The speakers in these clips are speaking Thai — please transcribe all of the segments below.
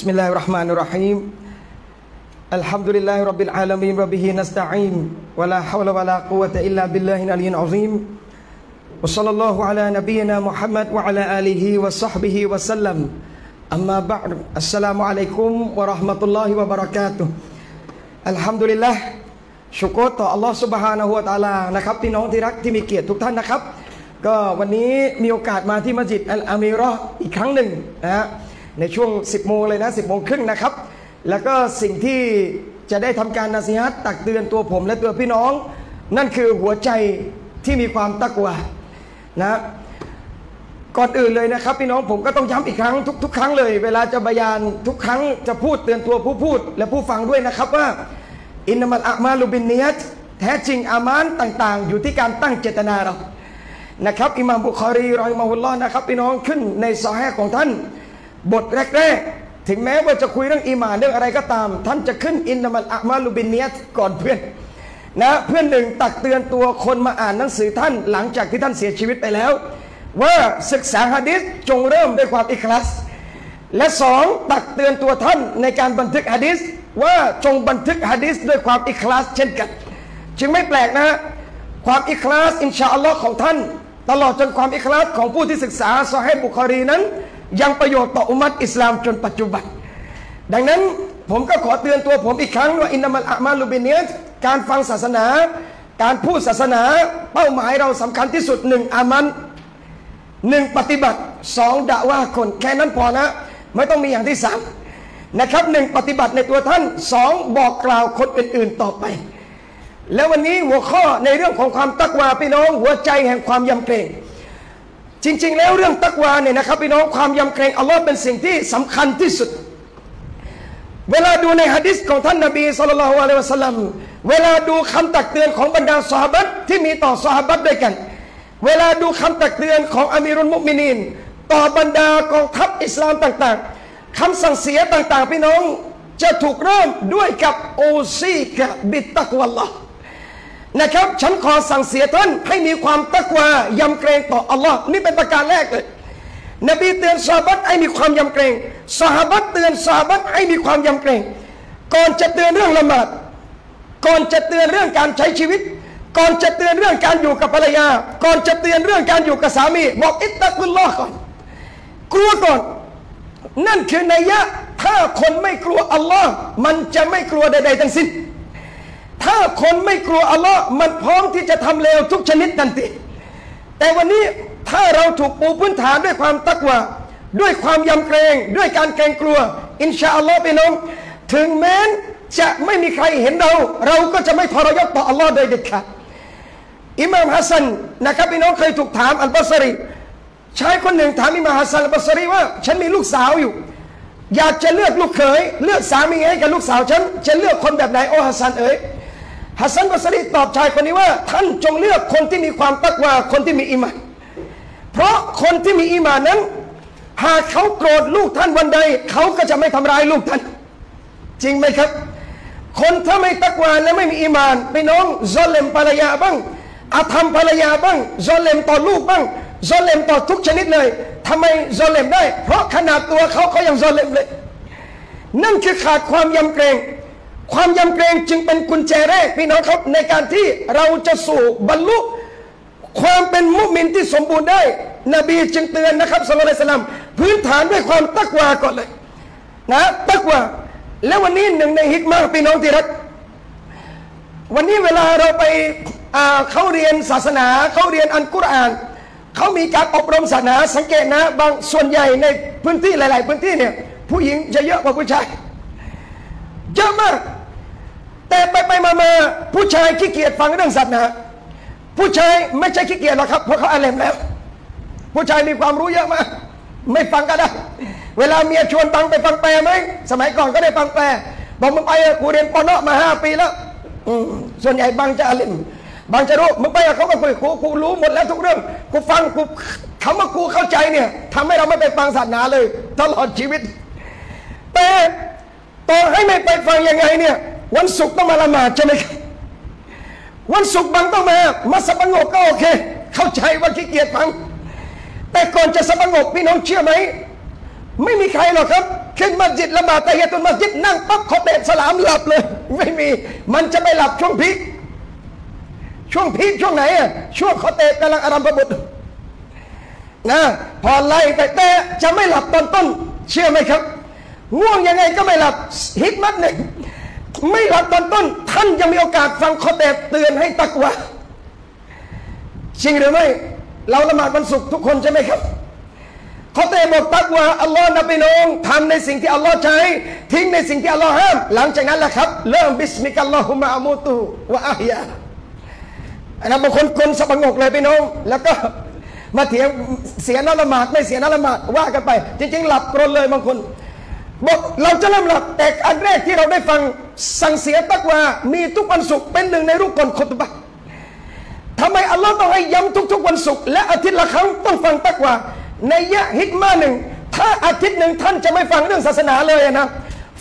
بسم الله الرحمن الرحيم الحمد لله رب العالمين وبه نستعين ولا حول ولا قوة إلا بالله العلي العظيم وصلى الله على نبينا محمد وعلى آله وصحبه وسلم أما بعد السلام عليكم ورحمة الله وبركاته الحمد لله ชุกรต่อ Allah سبحانه และ تعالى นะครับพี่น้องที่รักที่มีเกียรติทุกท่านนะครับ ก็วันนี้มีโอกาสมาที่มัสยิดอัลอามีรออีกครั้งหนึ่งนะฮะ ในช่วง 10 โมงเลยนะ 10 โมงครึ่งนะครับ แล้วก็สิ่งที่จะได้ทำการนาซีฮัตตักเตือนตัวผมและตัวพี่น้อง นั่นคือหัวใจที่มีความตักวานะก่อนอื่นเลยนะครับ พี่น้องผมก็ต้องย้ำอีกครั้งทุกทุกครั้งเลย เวลาจะบยานทุกครั้งจะพูดเตือนตัวผู้พูด และผู้ฟังด้วยนะครับว่าอินนามัลอามาลูบินเนียตแท้จริงอามานต่าง ๆ อยู่ที่การตั้งเจตนาเรานะครับอิหม่ามบุคอรีรอยมาฮุลลอฮ์นะครับพี่น้องขึ้นในซอแฮของท่าน บทแรกๆ ถึงแม้ว่าจะคุยเรื่องอีหมานเรื่องอะไรก็ตาม ท่านจะขึ้นอินนามัลอามาลูบินเนียก่อนเพื่อนนะเพื่อนหนึ่งตักเตือนตัวคนมาอ่านหนังสือท่านหลังจากที่ท่านเสียชีวิตไปแล้ว ว่าศึกษาฮะดิษจงเริ่มด้วยความอิคลาสและสองตักเตือนตัวท่านในการบันทึกฮะดิษว่าจงบันทึกฮะดิษด้วยความอิคลาสเช่นกัน จึงไม่แปลกนะ ความอิคลาสอินชาอัลลอฮ์ของท่าน ตลอดจนความอิคลาสของผู้ที่ศึกษาซอฮีบุคอรีนั้น ยังประโยชน์ต่ออุมัตอิสลามจนปัจจุบัน ดังนั้นผมก็ขอเตือนตัวผมอีกครั้งว่าอินนามัลอามาลูบิเนียการฟังศาสนา การพูดศาสนาเป้าหมายเราสำคัญที่สุดหนึ่งอามันหนึ่งปฏิบัติสองด่าว่าคนแค่นั้นพอนะ ไม่ต้องมีอย่างที่สามนะครับหนึ่งปฏิบัติในตัวท่านสองบอกกล่าวคนอื่นๆต่อไป แล้ววันนี้หัวข้อในเรื่องของความตักวาพี่น้องหัวใจแห่งความยำเกรง จริง ๆ แล้วเรื่องตักวาเนี่ยนะครับพี่น้องความยำเกรงอัลลอฮ์เป็นสิ่งที่สำคัญที่สุด เวลาดูในฮะดิษของท่านนบีสุลต่านละฮ์อะลัยวะสัลลัมเวลาดูคำตักเตือนของบรรดาสหบัตที่มีต่อสหบัตด้วยกัน เวลาดูคำตักเตือนของอามีรุลมุมินีนต่อบรรดากองทัพอิสลามต่างๆคำสั่งเสียต่างๆ พี่น้องจะถูกเริ่มด้วยกับโอซีกะบิตตักวัลลอฮ์ นะครับ ฉันขอสั่งเสียท่านให้มีความตักวายำเกรงต่ออัลลอฮ์นี่เป็นประการแรกเลย นบีเตือนซาบัตให้มีความยำเกรงซาบัตเตือนซาบัตให้มีความยำเกรง ก่อนจะเตือนเรื่องละหมาด ก่อนจะเตือนเรื่องการใช้ชีวิต ก่อนจะเตือนเรื่องการอยู่กับภรรยา ก่อนจะเตือนเรื่องการอยู่กับสามี บอกอิตตะกุลลอฮ์ก่อนกลัวก่อน นั่นคือนัยยะถ้าคนไม่กลัวอัลลอฮ์มันจะไม่กลัวใด ๆ ทั้งสิ้น ถ้าคนไม่กลัวอัลลอฮ์มันพร้อมที่จะทำเลวทุกชนิดทันทีแต่วันนี้ถ้าเราถูกปูพื้นฐานด้วยความตักวาด้วยความยำเกรงด้วยการเกรงกลัว อินชาอัลลอฮ์พี่น้องถึงแม้จะไม่มีใครเห็นเรา เราก็จะไม่ทรยศต่ออัลลอฮ์โดยเด็ดขาดอิหม่ามฮัสซันนะครับพี่น้องเคยถูกถามอัลบัสรีชายคนหนึ่งถามอิหม่ามฮัสซันอัลบัสรีว่า ฉันมีลูกสาวอยู่ อยากจะเลือกลูกเขยเลือกสามีให้กับลูกสาวฉันจะเลือกคนแบบไหนโอฮัสซันเอ๋ย ฮัสซันบัสรีตอบชายคนนี้ว่า ท่านจงเลือกคนที่มีความตักวาคนที่มีอิมานเพราะคนที่มีอีมานนั้น หากเขาโกรธลูกท่านวันใด เขาก็จะไม่ทำร้ายลูกท่าน จริงไหมครับ คนถ้าไม่ตักวาและไม่มีอีมานไปน้องซอเลมภรรยาบ้างอาธรรมภรรยาบ้างซอเลมต่อลูกบ้างซอเลมต่อทุกชนิดเลยทำไมซอเลมได้ เพราะขนาดตัวเขาเขายังซอเลมเลย นั่นคือขาดความยำเกรง ความยำเกรงจึงเป็นกุญแจแรกพี่น้องครับในการที่เราจะสู่บรรลุ ความเป็นมุมินที่สมบูรณ์ได้ นบีจึงเตือนนะครับสุลต่านพื้นฐานด้วยความตักวาก่อนเลย นะตักวาแล้ววันนี้หนึ่งในฮิกมาพี่น้องที่รักวันนี้เวลาเราไปเขาเรียนศาสนาเขาเรียนอันกุรอาน เขามีการอบรมศาสนาสังเกตนะบางส่วนใหญ่ในพื้นที่หลาย ๆ พื้นที่เนี่ยผู้หญิงจะเยอะกว่าผู้ชายเยอะมาก แต่ไปไปมามาผู้ชายขี้เกียจฟังเรื่องศาสนาผู้ชายไม่ใช่ขี้เกียจหรอกครับเพราะเขาอาเลมแล้ว ผู้ชายมีความรู้เยอะมากไม่ฟังก็ได้ เวลาเมียชวนฟังไปฟังแปลไหมสมัยก่อนก็ได้ฟังแปลบอกมึงไปกูเรียนปอนอมาห้าปีแล้วส่วนใหญ่บางจะอาเลมบางจะรู้มึงไปเขาก็คุยกูกูรู้หมดแล้วทุกเรื่องกูฟังกูคำว่ากูเข้าใจเนี่ยทำให้เราไม่ไปฟังศาสนาเลย ตลอดชีวิต แต่ต่อให้ไม่ไปฟังยังไงเนี่ย วันศุกร์ต้องมาละหมาดใช่ไหมวันศุกร์บางต้องมา มาสงบก็โอเค เข้าใจว่าขี้เกียจฟัง แต่ก่อนจะสงบพี่น้องเชื่อไหม ไม่มีใครหรอกครับ ขึ้นมัสยิดละหมาดแตะเฮียตุนมัสยิดนั่งปั๊บเขาเตะสลามหลับเลย ไม่มี มันจะไปหลับช่วงพีคช่วงพีคช่วงไหนอะช่วงเขาเตะกำลังอารัมพบุตรนะพอไล่ไปเตะจะไม่หลับตอนต้น เชื่อไหมครับ ง่วงยังไงก็ไม่หลับฮิตมัดหนึ่ง ไม่หลับตอนต้น ท่านยังมีโอกาสฟังขาเตะเตือนให้ตักวาจริงหรือไม่ เราละหมาดวันศุกร์ทุกคนใช่ไหมครับเขาเตะบอกตักว่าอัลลอฮ์นะพี่น้องทำในสิ่งที่อัลลอฮ์ใช้ทิ้งในสิ่งที่อัลลอฮ์ห้าม หลังจากนั้นแหละครับ เริ่มบิสมิกัลลอฮุมะอามูตุวะอาฮิยาอันนั้นบางคนกลนสะบังกเลยพี่น้อง แล้วก็มาเถียงเสียนละหมาดไม่เสียนละหมาดว่ากันไป จริง ๆ หลับกรนเลยบางคน บอกเราจะเริ่มหลับแต่อันแรกที่เราได้ฟังสั่งเสียตักว่า มีทุกวันศุกร์เป็นหนึ่งในรูปกลคตบะทำไมอัลลอฮ์ต้องให้ย้ำทุกๆวันศุกร์และอาทิตย์ละครั้งต้องฟังตักว่า ในยะฮิกมาหนึ่งถ้าอาทิตย์หนึ่งท่านจะไม่ฟังเรื่องศาสนาเลยนะ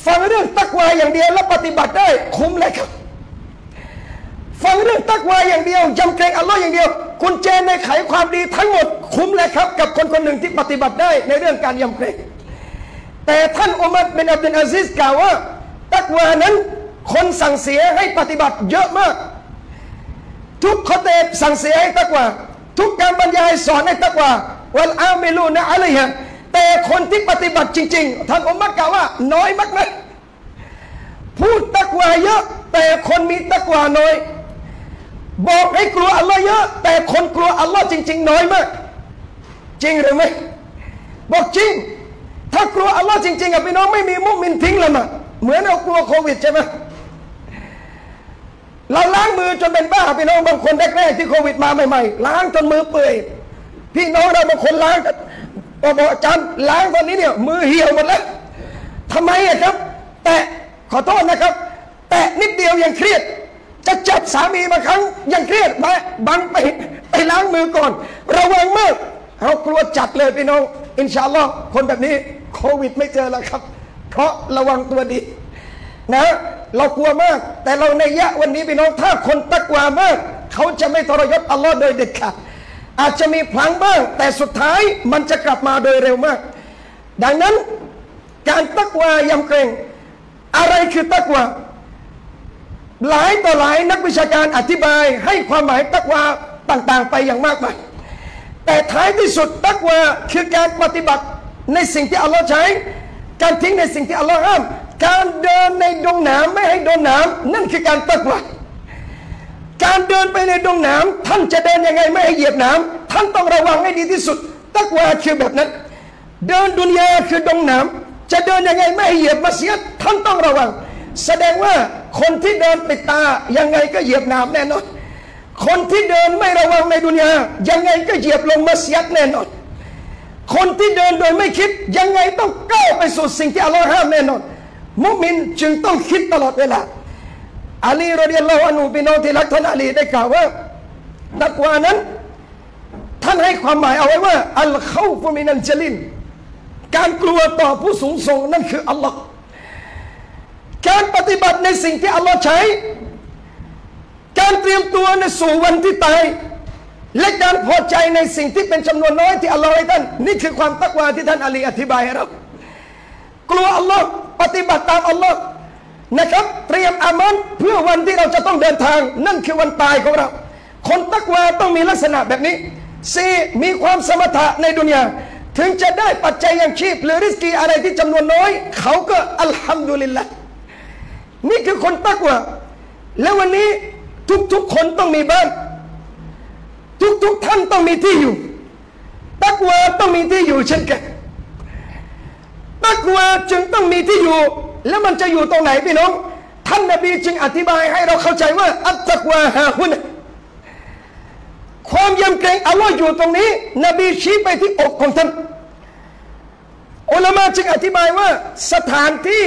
ฟังเรื่องตักวาอย่างเดียวแล้วปฏิบัติได้คุ้มเลยครับ ฟังเรื่องตักวาอย่างเดียวยำเกรงอัลลอฮ์อย่างเดียวกุญแจในไขความดีทั้งหมดคุ้มเลยครับ กับคนคนหนึ่งที่ปฏิบัติได้ในเรื่องการยำเกรง แต่ท่านอุมัรเป็นอับดุลอาซิสกล่าวว่า ตักวานั้น คนสั่งเสียให้ปฏิบัติเยอะมาก ทุกขเตปสั่งเสียให้ตักวาทุกการบรรยายสอนให้ตักวาวัลอาเมลูนะอะไรฮะแต่คนที่ปฏิบัติจริง ๆท่านอุมัรกล่าวว่า น้อยมากนะพูดตักวาเยอะ แต่คนมีตักวาน้อย บอกให้กลัวอัลลอฮ์เยอะ แต่คนกลัวอัลลอฮ์จริง ๆ น้อยมาก จริงหรือไม่บอกจริง ถ้ากลัวอัลลอฮ์จริงๆอะพี่น้องไม่มีมุมินทิ้งละมาเหมือนเรากลัวโควิดใช่ไหมเราล้างมือจนเป็นบ้าพี่น้องบางคนแรกๆที่โควิดมาใหม่ๆล้างจนมือเปื่อยพี่น้องเราบางคนล้างบอกอาจารย์ล้างตอนนี้เนี่ยมือเหี่ยวหมดแล้วทำไมอะครับ แต่ขอโทษนะครับ แต่นิดเดียวยังเครียด จะจับสามีมาครั้งยังเครียดมาบังไปไปล้างมือก่อน ระวังมากเรากลัวจัดเลยพี่น้อง อินชาอัลลอฮ์คนแบบนี้ โควิดไม่เจอแล้วครับ เพราะระวังตัวดี นะ เรากลัวมาก แต่เราในยะวันนี้พี่น้องถ้าคนตะกวามาก เขาจะไม่ทรยศอัลลอฮ์โดยเด็ดขาดอาจจะมีพลังบ้าง แต่สุดท้ายมันจะกลับมาโดยเร็วมาก ดังนั้นการตักวายำเกรง อะไรคือตักวาหลายต่อหลายนักวิชาการอธิบายให้ความหมายตักวาต่างๆ ไปอย่างมากมายแต่ท้ายที่สุดตักวาคือการปฏิบัติ ในสิ่งที่อัลลอฮ์ใช้ การทิ้งในสิ่งที่อัลลอฮ์ห้าม การเดินในดงหนามไม่ให้โดนหนามนั่นคือการตักวาการเดินไปในดงหนามท่านจะเดินยังไงไม่ให้เหยียบหนามท่านต้องระวังให้ดีที่สุด ตักวาคือแบบนั้น เดินดุนยาคือดงหนามจะเดินยังไงไม่ให้เหยียบมัสยิดท่านต้องระวัง แสดงว่าคนที่เดินปิดตายังไงก็เหยียบหนามแน่นอนคนที่เดินไม่ระวังในดุนยายังไงก็เหยียบลงมัสยิดแน่นอน คนที่เดินโดยไม่คิดยังไงต้องก้าวไปสู่สิ่งที่อัลลอฮ์ห้ามแน่นอน มุมินจึงต้องคิดตลอดเวลาอาลีรดิยัลลอฮุอันูพี่น้อที่รักท่านอาลีได้กล่าวว่าตักวานั้น ท่านให้ความหมายเอาไว้ว่า อัลเข้าฟุมินันเจลิน การกลัวต่อผู้สูงส่งนั่นคืออัลลอฮ์การปฏิบัติในสิ่งที่อัลลอฮ์ใช้ การเตรียมตัวในสู่วันที่ตาย และการพอใจในสิ่งที่เป็นจำนวนน้อยที่อัลลอฮ์ให้ท่าน นี่คือความตักวาที่ท่านอาลีอธิบายให้เรากลัวอัลลอฮ์ปฏิบัติตามอัลลอฮ์นะครับ เตรียมอามันเพื่อวันที่เราจะต้องเดินทาง นั่นคือวันตายของเรา คนตักวาต้องมีลักษณะแบบนี้สี่มีความสมถะในดุนยาถึงจะได้ปัจจัยยังชีพ หรือริสกีอะไรที่จำนวนน้อย เขาก็อัลฮัมดุลิลละนี่คือคนตักวาแล้ววันนี้ทุกๆคนต้องมีบ้าน ทุกๆท่านต้องมีที่อยู่ ตักวาต้องมีที่อยู่เช่นกันตักวาจึงต้องมีที่อยู่ แล้วมันจะอยู่ตรงไหนพี่น้อง ท่านนบีจึงอธิบายให้เราเข้าใจว่า อัตตะกวาฮาฮุนความยำเกรงอัลลอฮ์อยู่ตรงนี้ นบีชี้ไปที่อกของท่านอุลามะจึงอธิบายว่าสถานที่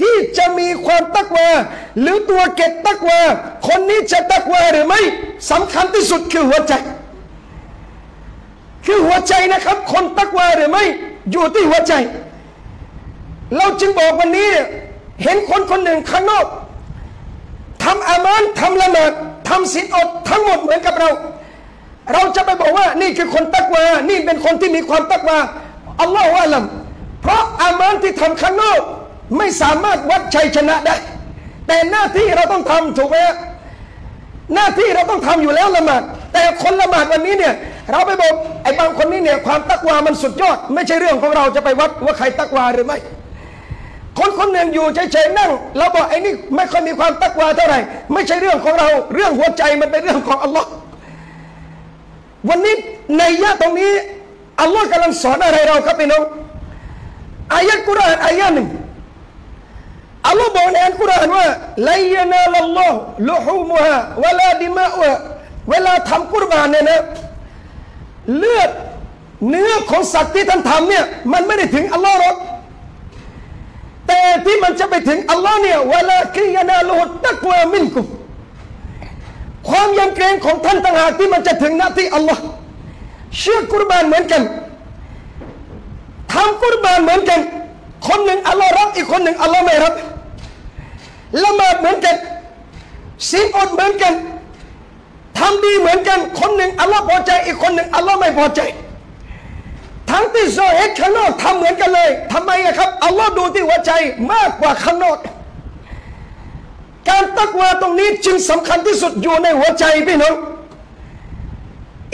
ที่จะมีความตักวาหรือตัวเก็บตักวาคนนี้จะตักวาหรือไม่สำคัญที่สุดคือหัวใจ คือหัวใจนะครับ คนตักวาหรือไม่อยู่ที่หัวใจ เราจึงบอกวันนี้เห็นคนคนหนึ่งข้างนอกทำอามานทำละหมาดทำศีลอดทั้งหมดเหมือนกับเรา เราจะไปบอกว่านี่คือคนตักวา นี่เป็นคนที่มีความตักวาอัลลอฮฺว่าลัมเพราะอามานที่ทำข้างนอกไม่สามารถวัดชัยชนะได้ แต่หน้าที่เราต้องทำถูกไหมหน้าที่เราต้องทำอยู่แล้วละหมาดแต่คนละหมาดวันนี้เนี่ย เราไปบอกไอ้บางคนนี้เนี่ยความตักวามันสุดยอด ไม่ใช่เรื่องของเราจะไปวัดว่าใครตักวาหรือไม่คนคนหนึ่งอยู่เฉยๆนั่งเราบอกไอ้นี่ไม่ค่อยมีความตักวาเท่าไหร่ ไม่ใช่เรื่องของเรา เรื่องหัวใจมันเป็นเรื่องของอัลลอฮ์วันนี้ในยะตรงนี้อัลลอฮ์กำลังสอนอะไรเราครับพี่น้องอายะกุรอานอายะหนึ่งอัลลอฮ์บอกในอัลกุรอานว่าไลยนาลัลลอฮ์ลุฮูมุฮะวะลาดิมะวะเวลาทำกุรบานเนี่ยนะ เลือดเนื้อของสัตว์ที่ท่านทำเนี่ยมันไม่ได้ถึงอัลลอฮ์หรอกแต่ที่มันจะไปถึงอัลลอฮ์เนี่ยวลากิยานาลุฮุตักวามินกุมความยำเกรงของท่านต่างหากที่มันจะถึงหน้าที่อัลลอฮ์เชื่อกุรบานเหมือนกันทำกุรบานเหมือนกัน คนหนึ่งอัลลอฮ์รับอีกคนหนึ่งอัลลอฮ์ไม่รับละหมาดเหมือนกันศีลอดเหมือนกัน ทำดีเหมือนกัน คนหนึ่งอัลลอฮ์พอใจ อีกคนหนึ่งอัลลอฮ์ไม่พอใจ ทั้งที่โซเฮตข้างนอกทำเหมือนกันเลยทำไมอะครับอัลลอฮ์ดูที่หัวใจมากกว่าข้างนอกการตักวาตรงนี้จึงสำคัญที่สุดอยู่ในหัวใจพี่น้อง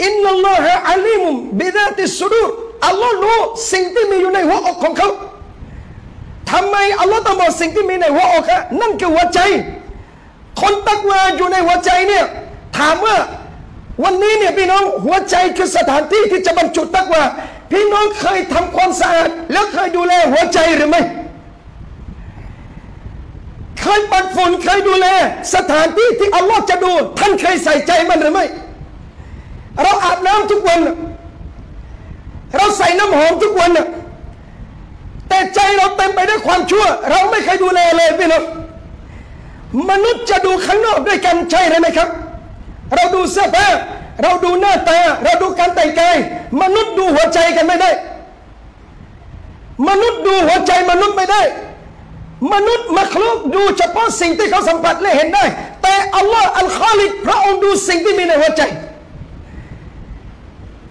อินนัลลอฮะอัลีมุมบิดาติสุดูอัลลอฮ์รู้สิ่งที่มีอยู่ในหัวอกของเขาทำไมอัลลอฮ์ต้องบอกสิ่งที่มีในหัวอกอะนั่นคือหัวใจ คนตักวาอยู่ในหัวใจเนี่ย ถามว่าวันนี้เนี่ยพี่น้องหัวใจคือสถานที่ที่จะบรรจุตักวาพี่น้องเคยทำความสะอาด แล้วเคยดูแลหัวใจหรือไม่เคยปัดฝุ่นเคยดูแล สถานที่ที่อัลลอฮ์จะดู ท่านเคยใส่ใจมันหรือไม่เราอาบน้ำทุกวัน เราใส่น้ำหอมทุกวันแต่ใจเราเต็มไปด้วยความชั่ว เราไม่เคยดูแลเลยพี่น้องมนุษย์จะดูข้างนอกด้วยกันใช่ไหมครับ เราดูเสื้อผ้าเราดูหน้าตา เราดูการแต่งกาย มนุษย์ดูหัวใจกันไม่ได้ มนุษย์ดูหัวใจมนุษย์ไม่ได้ มนุษย์มักลุกดูเฉพาะสิ่งที่เขาสัมผัสและเห็นได้ แต่อัลลอฮ์อัลคอลิกพระองค์ดูสิ่งที่มีในหัวใจ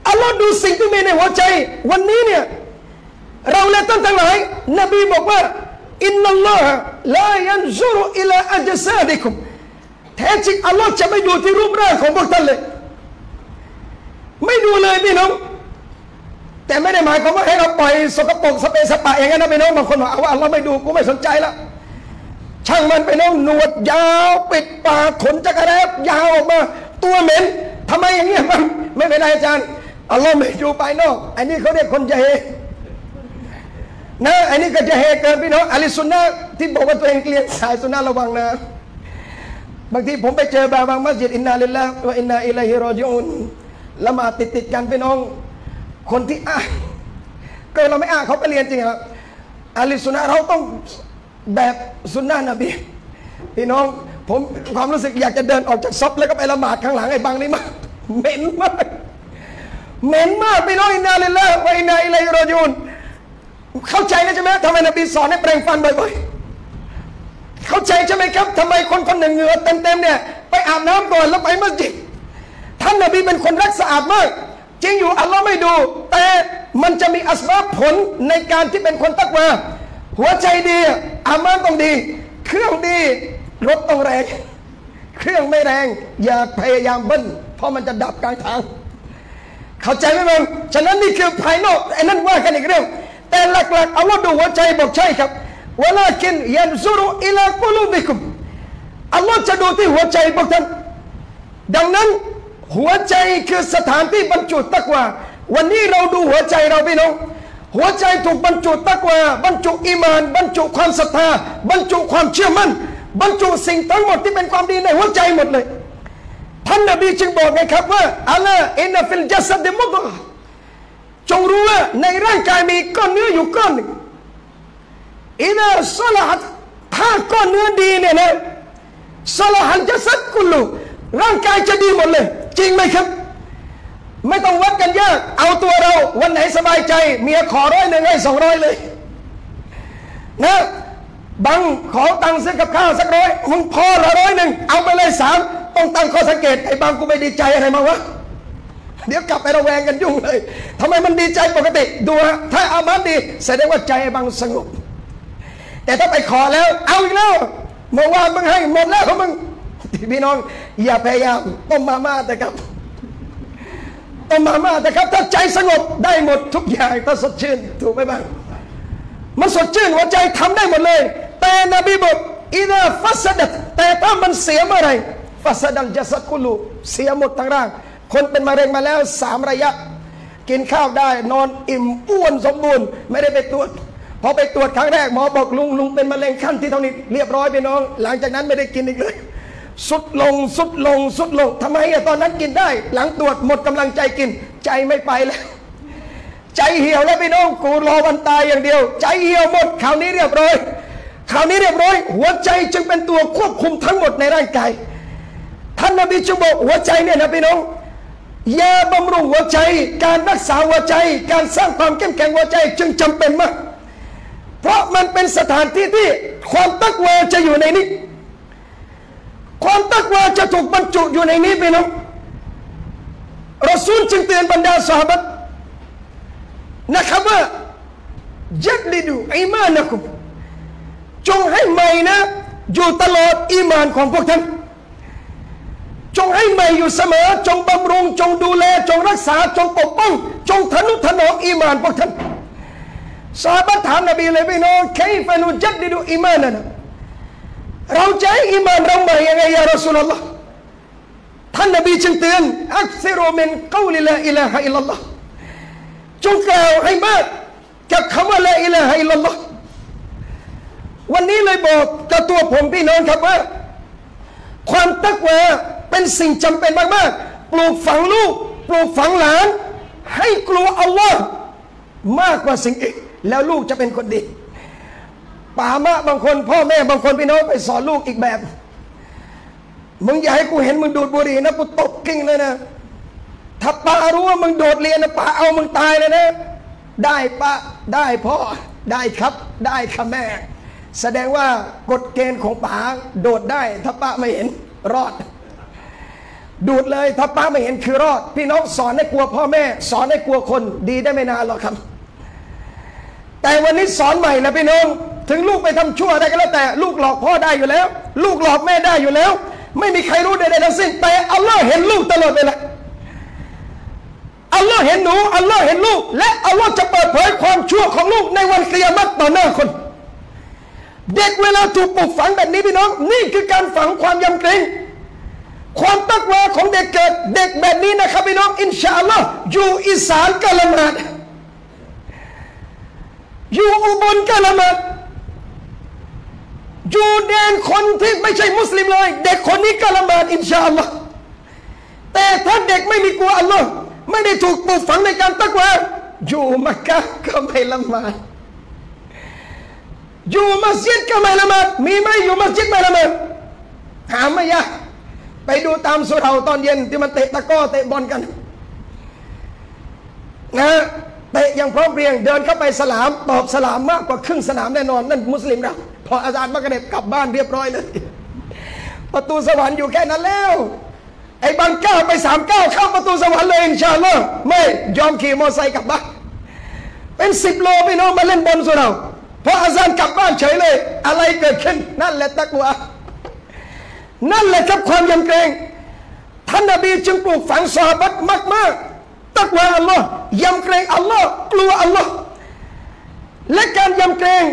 อัลลอฮ์ดูสิ่งที่มีในหัวใจ วันนี้เนี่ยเราและท่านทั้งหลายนบีบอกว่าอินนัลลอฮ์ลายันซุรุอิลาอัจซาดิคุม แท้จริงอัลลอฮ์จะไม่ดูที่รูปร่างของพวกท่านเลย ไม่ดูเลยพี่น้อง แต่ไม่ได้หมายความว่าให้เราปล่อยสกปรกสเปสปะอย่างนั้นนะพี่น้องบางคนบอกว่าอัลลอฮ์ไม่ดูกูไม่สนใจล้วช่างมันไปน้องหนวดยาวปิดปากขนจักรแรบยาวออกมา ตัวเหม็นทำไมอย่างเงี้ยมันไม่เป็นไรอาจารย์อัลลอฮ์ไม่ดูภายนอก อันนี้เขาเรียกคนจะเฮนะอันนี้ก็จะเฮเกินพี่น้องอาลิสุนนะที่บอกว่าตัวเองเกลียดสายสุนนะระวังนะ บางทีผมไปเจอบางมัสยิดอินนาลิลละว่าอินนาอิลัยฮิรอจิอุนละหมาดติดติดกันพี่น้อง คนที่อ่าก็เราไม่อ่าเขาไปเรียนจริงครับอาลิสุนนะเราต้องแบบสุนนะนบีพี่น้องผมความรู้สึกอยากจะเดินออกจากซบแล้วก็ไปละหมาดข้างหลังไอ้บางนี่มากเหม็นมากเหม็นมากพี่น้องอินนาลิลละว่าอินนาอิลัยฮิรอจิอุนเข้าใจแล้วใช่ไหมทำไมนบีสอนให้แปรงฟันบ่อยๆ เข้าใจใช่ไหมครับทำไมคนคนหนึ่งเหงื่อเต็มๆเนี่ยไปอาบน้ำก่อนแล้วไปมัสยิดท่านนบีเป็นคนรักสะอาดมาก จริงอยู่อัลลอฮ์ไม่ดู แต่มันจะมีอัสบาผลในการที่เป็นคนตักวาหัวใจดีอามานต้องดี เครื่องดีรถต้องแรงเครื่องไม่แรง อย่าพยายามเบิ้ลเพราะมันจะดับกลางทาง เข้าใจไหมมึงฉะนั้นนี่คือภายนอกไอ้นั่นว่ากันอีกเรื่อง แต่หลักๆเอัลลอฮ์ดูหัวใจบอกใช่ครับ วลาคินยันซุรุอิลากุลูบิคุมอัลลอฮ์จะดูที่หัวใจพวกท่านดังนั้นหัวใจคือสถานที่บรรจุตักวาวันนี้เราดูหัวใจเราพี่น้องหัวใจถูกบรรจุตักวาบรรจุอิมาน บรรจุความศรัทธา บรรจุความเชื่อมั่น บรรจุสิ่งทั้งหมดที่เป็นความดีในหัวใจหมดเลยท่านนบีจึงบอกไงครับว่าألا وإن في الجسد مضغة จงรู้ว่าในร่างกายมีก้อนเนื้ออยู่ก้อนหนึ่ง إذا صلحت ถ้าก้อนเนื้อดีเนี่ยนะสลาหันจะสักกุลูร่างกายจะดีหมดเลย จริงไหมครับ ไม่ต้องวัดกันยาก เอาตัวเราวันไหนสบายใจ เมียขอร้อยหนึ่งให้สองร้อยเลยนะบังขอตังค์ซื้อกับข้าวสักร้อยมึงพอละร้อยหนึ่งเอาไปเลยสามต้องตั้งข้อสังเกตไอ้บางกูไม่ดีใจอะไรมาวะเดี๋ยวกลับไประแวงกันยุ่งเลยทำไมมันดีใจปกติดูฮะถ้าอามันดีแสดงว่าใจบางสงบ แต่ถ้าไปขอแล้ว เอาอีกแล้วเมื่อวานมึงให้หมดแล้วของมึงพี่น้อง อย่าพยายามต้มมาม่าแต่ครับต้มมาม่าแต่ครับ ถ้าใจสงบได้หมดทุกอย่างถ้าสดชื่นถูกไหมบ้างมันสดชื่นหัวใจทำได้หมดเลย แต่นบีบอกอีนาฟัสดัดแต่ถ้ามันเสียเมื่อไรฟัสดัลจะสักุลูเสียหมดทั้งร่าง คนเป็นมะเร็งมาแล้วสามระยะ กินข้าวได้นอนอิ่มอ้วนสมบูรณ์ ไม่ได้ไปตรวจ พอไปตรวจครั้งแรกหมอบอกลุงลุงเป็นมะเร็งขั้นที่เท่านี้เรียบร้อยไปน้อง หลังจากนั้นไม่ได้กินอีกเลยสุดลงสุดลงสุดลงทำไมอะตอนนั้นกินได้ หลังตรวจหมดกำลังใจกิน ใจไม่ไปแล้ว ใจเหี่ยวแล้วพี่น้องกูรอวันตายอย่างเดียว ใจเหี่ยวหมดคราวนี้เรียบร้อยคราวนี้เรียบร้อย หัวใจจึงเป็นตัวควบคุมทั้งหมดในร่างกายท่านนบีจึงบอกหัวใจเนี่ยนะพี่น้องยาบำรุงหัวใจ การรักษาหัวใจ การสร้างความเข้มแข็งหัวใจจึงจำเป็นมาก เพราะมันเป็นสถานที่ที่ความตักวาจะอยู่ในนี้ ความตักวาจะถูกบรรจุอยู่ในนี้พี่น้องรอซูลจึงเตือนบรรดาสหบัตนะครับว่ายัดลิดูอีมานะคุมจงให้ใหม่นะ อยู่ตลอดอีมานของพวกท่านจงให้ใหม่อยู่เสมอ จงบำรุง จงดูแล จงรักษา จงปกป้อง จงทนุถนอมอีมานพวกท่าน ซอฮาบะฮ์ถามนบีเลยพี่น้องكيف نجدد إيمانناเราจะให้อีมานเราใหม่ยังไงيا رسول اللهท่านนบีจึงเตือนأكثروا من قول لا إله إلا اللهจงกล่าวให้มากกับคำว่าلا إله إلا اللهวันนี้เลยบอกกับตัวผมพี่น้องครับว่า ความตักวาเป็นสิ่งจำเป็นมากๆปลูกฝังลูก ปลูกฝังหลาน ให้กลัวอัลลอฮ์มากกว่าสิ่งอื่น แล้วลูกจะเป็นคนดีป่ามะบางคน พ่อแม่บางคนพี่น้องไปสอนลูกอีกแบบ มึงอย่าให้กูเห็นมึงดูดบุหรี่นะกูตบกิ้งเลยนะ ถ้าป้ารู้ว่ามึงโดดเรียนนะป้าเอามึงตายเลยนะ ได้ป้าได้พ่อได้ครับได้ค่ะแม่ แสดงว่ากฎเกณฑ์ของป๋าโดดได้ ถ้าป้าไม่เห็นรอด ดูดเลยถ้าป้าไม่เห็นคือรอด พี่น้องสอนให้กลัวพ่อแม่ สอนให้กลัวคนดีได้ไม่นานหรอกครับ แต่วันนี้สอนใหม่นะพี่น้องถึงลูกไปทำชั่วได้ก็แล้วแต่ ลูกหลอกพ่อได้อยู่แล้ว ลูกหลอกแม่ได้อยู่แล้ว ไม่มีใครรู้ใดๆทั้งสิ้นแต่อัลลอฮ์เห็นลูกตลอดเวลาอัลลอฮ์เห็นหนูอัลลอฮ์เห็นลูก และอัลลอฮ์จะเปิดเผยความชั่วของลูกในวันเกียรติต่อหน้าคน เด็กเวลาถูกปลูกฝังแบบนี้พี่น้อง นี่คือการฝังความยำเกรงความตักวาของเด็กเกิดเด็กแบบนี้นะครับพี่น้องอินชาอัลลอฮ์อยู่อีสานกะละมาด อยู่อุบลกะละมาดอยู่แดนคนที่ไม่ใช่มุสลิมเลย เด็กคนนี้กะละมาดอินชาอัลลอฮ์แต่ถ้าเด็กไม่มีกลัวอัลลอฮ์ไม่ได้ถูกปลูกฝังในการตักวาอยู่มักกะก็ไม่ละหมาดอยู่มัสยิดก็ไม่ละหมาดมีไหมอยู่มัสยิดไม่ละหมาดหาไม่ยากไปดูตามสุเร่าตอนเย็นที่มันเตะตะก้อเตะบอลกัน นะ เตะอย่างพร้อมเพรียงเดินเข้าไปสลาม ตอบสลามมากกว่าครึ่งสนามแน่นอนนั่นมุสลิมเราพออาจารย์มากระเด็บกลับบ้านเรียบร้อยเลย ประตูสวรรค์อยู่แค่นั้นแล้วไอ้บางก้าไปสามก้าเข้าประตูสวรรค์เลยอินชาอัลลอฮ์ไม่ยอมขี่มอเตอร์ไซค์กลับบ้านเป็นสิบโลพี่น้องมาเล่นบอลสุเราพออาจารย์กลับบ้านเฉยเลย อะไรเกิดขึ้น นั่นแหละตักวานั่นแหละครับความยำเกรงท่านนบีจึงปลูกฝังสาบัตมากมาก ตักวาอัลลอฮ์ยำเกรงอัลลอฮ์กลัวอัลลอฮ์และการยำเกรง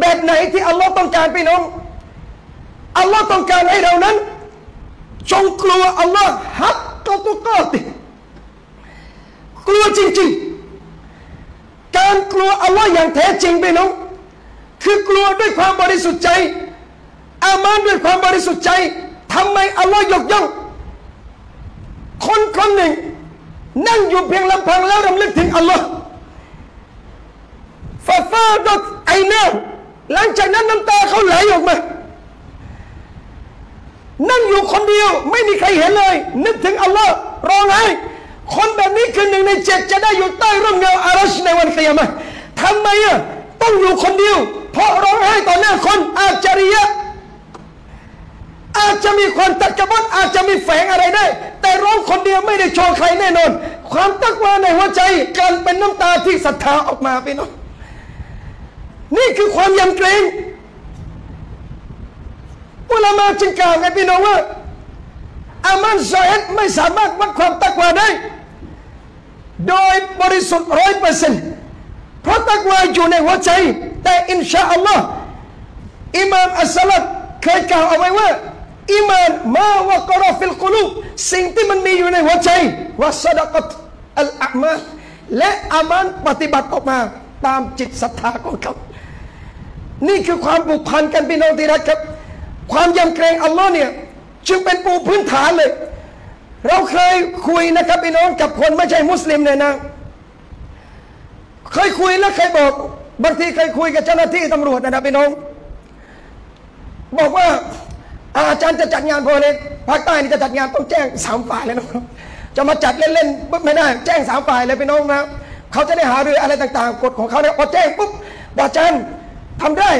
แบบไหนที่อัลลอฮ์ต้องการพี่น้องอัลลอฮ์ต้องการให้เรานั้น จงกลัวอัลลอฮ์ฮักกตุกอติกลัวจริงๆ การกลัวอัลลอฮ์อย่างแท้จริงพี่น้องคือกลัวด้วยความบริสุทธิ์ใจ อามานด้วยความบริสุทธิ์ใจทำไมอัลลอฮ์ยกย่องคนคนหนึ่ง นั่งอยู่เพียงลำพังแล้วรำลึกถึงอัลลอฮ์ฟาฟาดไอเน่หลังจากนั้นน้ำตาเขาไหลออกมา นั่งอยู่คนเดียวไม่มีใครเห็นเลย นึกถึงอัลลอฮ์ร้องไห้คนแบบนี้คือหนึ่งในเจ็ดจะได้อยู่ใต้ร่มเงาอารัชในวันเกียรติทำไมอะต้องอยู่คนเดียว เพราะร้องไห้ต่อหน้าคนอาจาริยะ อาจจะมีความตักกะบดอาจจะมีแฝงอะไรได้ แต่ร้องคนเดียวไม่ได้โชว์ใครแน่นอน ความตักวาในหัวใจการเป็นน้ำตาที่ศรัทธาออกมาพี่น้องนี่คือความยำเกรงอุลามาจึงกล่าวไงพี่น้องว่าอามันซอยไม่สามารถวัดความตักวาได้ โดยบริสุทธิ์ร้อยเปอร์เซ็นต์เพราะตักวาอยู่ในหัวใจ แต่อินชาอัลลอฮ์อิมามอัสสลัดเคยกล่าวเอาไว้ว่า อิมานมาวะกรอฟิลกุลูสิ่งที่มันมีอยู่ในหัวใจว่าสดกัตอัลอามาและอามันปฏิบัติออกมาตามจิตศรัทธาของเขานี่คือความผูกพันกันพี่น้องที่รักครับ ความยำเกรงอัลลอฮ์เนี่ยจึงเป็นปูพื้นฐานเลย เราเคยคุยนะครับพี่น้องกับคนไม่ใช่มุสลิมเนี่ยนะ เคยคุยแล้วเคยบอกบางทีเคยคุยกับเจ้าหน้าที่ตำรวจนะครับพี่น้อง บอกว่า อาจารย์จะจัดงานพอเลยภาคใต้นี่จะจัดงานต้องแจ้งสามฝ่ายเลยนะครับจะมาจัดเล่นๆไม่ได้ แจ้งสามฝ่ายเลยพี่น้องนะเขาจะได้หารืออะไรต่าง ๆ กฎของเขาเนี่ยพอแจ้งปุ๊บอาจารย์ทำได้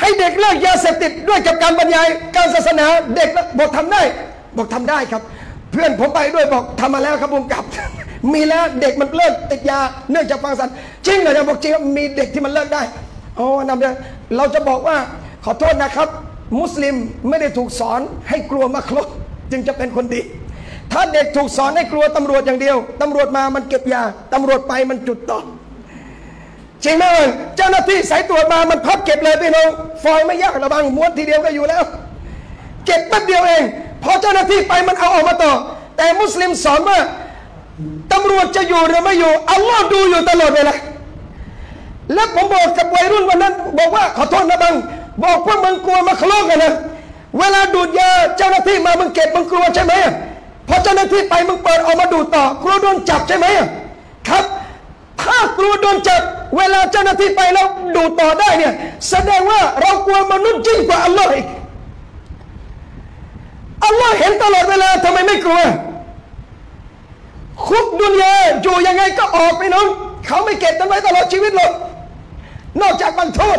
ให้เด็กเลิกยาเสพติดด้วยกับการบรรยายการศาสนาเด็กบอกทำได้ บอกทำได้ครับ เพื่อนผมไปด้วยบอกทำมาแล้วครับผมกลับ มีแล้วเด็กมันเลิกติดยาเนื่องจากฟังสันจริงเหรอจะบอกจริงมีเด็กที่มันเลิกได้โอ้นำเดเราจะบอกว่าขอโทษนะครับ มุสลิมไม่ได้ถูกสอนให้กลัวมักลุกจึงจะเป็นคนดี ถ้าเด็กถูกสอนให้กลัวตำรวจอย่างเดียว ตำรวจมามันเก็บยา ตำรวจไปมันจุดต่อจริงไหมเจ้าหน้าที่สายตรวจมามันพับเก็บเลยพี่น้องฟอยไม่ยากระบังม้วนทีเดียวก็อยู่แล้ว เก็บแป๊บเดียวเองพอเจ้าหน้าที่ไปมันเอาออกมาต่อ แต่มุสลิมสอนว่าตำรวจจะอยู่หรือไม่อยู่อัลลอฮ์ดูอยู่ตลอดเวลาแล้วผมบอกกับวัยรุ่นวันนั้น บอกว่าขอโทษนะบัง บอกว่ามึงกลัวมาคลอกกันนะเวลาดูดยาเจ้าหน้าที่มามึงเก็บมึงกลัวใช่ไหมพอเจ้าหน้าที่ไปมึงเปิดออกมาดูต่อกลัวโดนจับใช่ไหมครับ ถ้ากลัวโดนจับ เวลาเจ้าหน้าที่ไปแล้วดูต่อได้เนี่ยแสดงว่าเรากลัวมนุษย์ยิ่งกว่าอัลลอฮ์อีกอัลลอฮ์เห็นตลอดเวลาทำไมไม่กลัว คุกดุนยาอยู่ยังไงก็ออกไปน้องเขาไม่เก็บกันไว้ตลอดชีวิตหรอกนอกจากบรรโทษ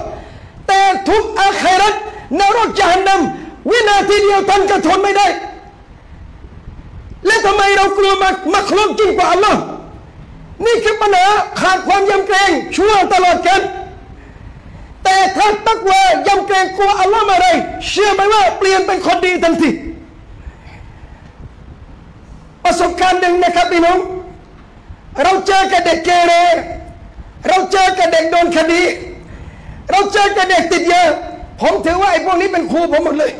แต่ทุกอาครัตนรกจหันนำวินาทีเดียวท่านก็ทนไม่ได้ และทำไมเรากลัวมามาคลุกยิ่งกว่าอัลลอฮ์นี่คือปัญหาขาดความยำเกรงชั่วตลอดกันแต่ถ้าตักว่ายำเกรงกลัวอัลลอฮ์มาเลยเชื่อไหมว่าเปลี่ยนเป็นคนดีทันทีประสบการณ์หนึ่งนะครับพี่น้องเราเจอกับเด็กเกเรเราเจอกับเด็กโดนคดี เราเจอกับเด็กติดยาผมถือว่าไอ้พวกนี้เป็นครูผมหมดเลย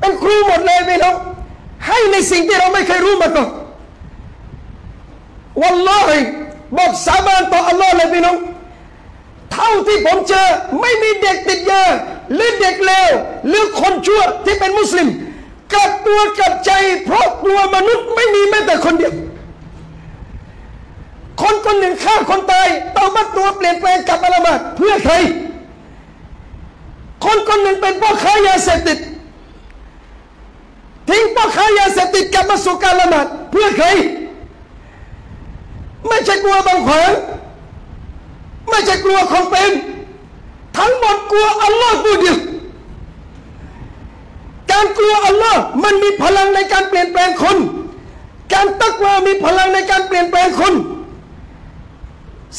เป็นครูหมดเลยพี่น้องให้ในสิ่งที่เราไม่เคยรู้มาก่อนวัลลอฮิบอกสาบานต่ออัลลอฮ์เลยพี่น้องเท่าที่ผมเจอไม่มีเด็กติดยาหรือเด็กเลวหรือคนชั่วที่เป็นมุสลิมกลับตัวกลับใจ เพราะกลัวมนุษย์ไม่มีแม้แต่คนเดียว คนคนหนึ่งฆ่าคนตายต้องมาตัวเปลี่ยนแปลงกลับมาละหมาดเพื่อใคร คนคนหนึ่งเป็นพ่อค้ายาเสพติด ทิ้งพ่อค้ายาเสพติดกลับมาสู่การละหมาดเพื่อใคร ไม่ใช่กลัวบางขวางไม่ใช่กลัวคนเป็น ทั้งหมดกลัวอัลลอฮ์ผู้เดียวการกลัวอัลลอฮ์มันมีพลังในการเปลี่ยนแปลงคน การตักวามีพลังในการเปลี่ยนแปลงคน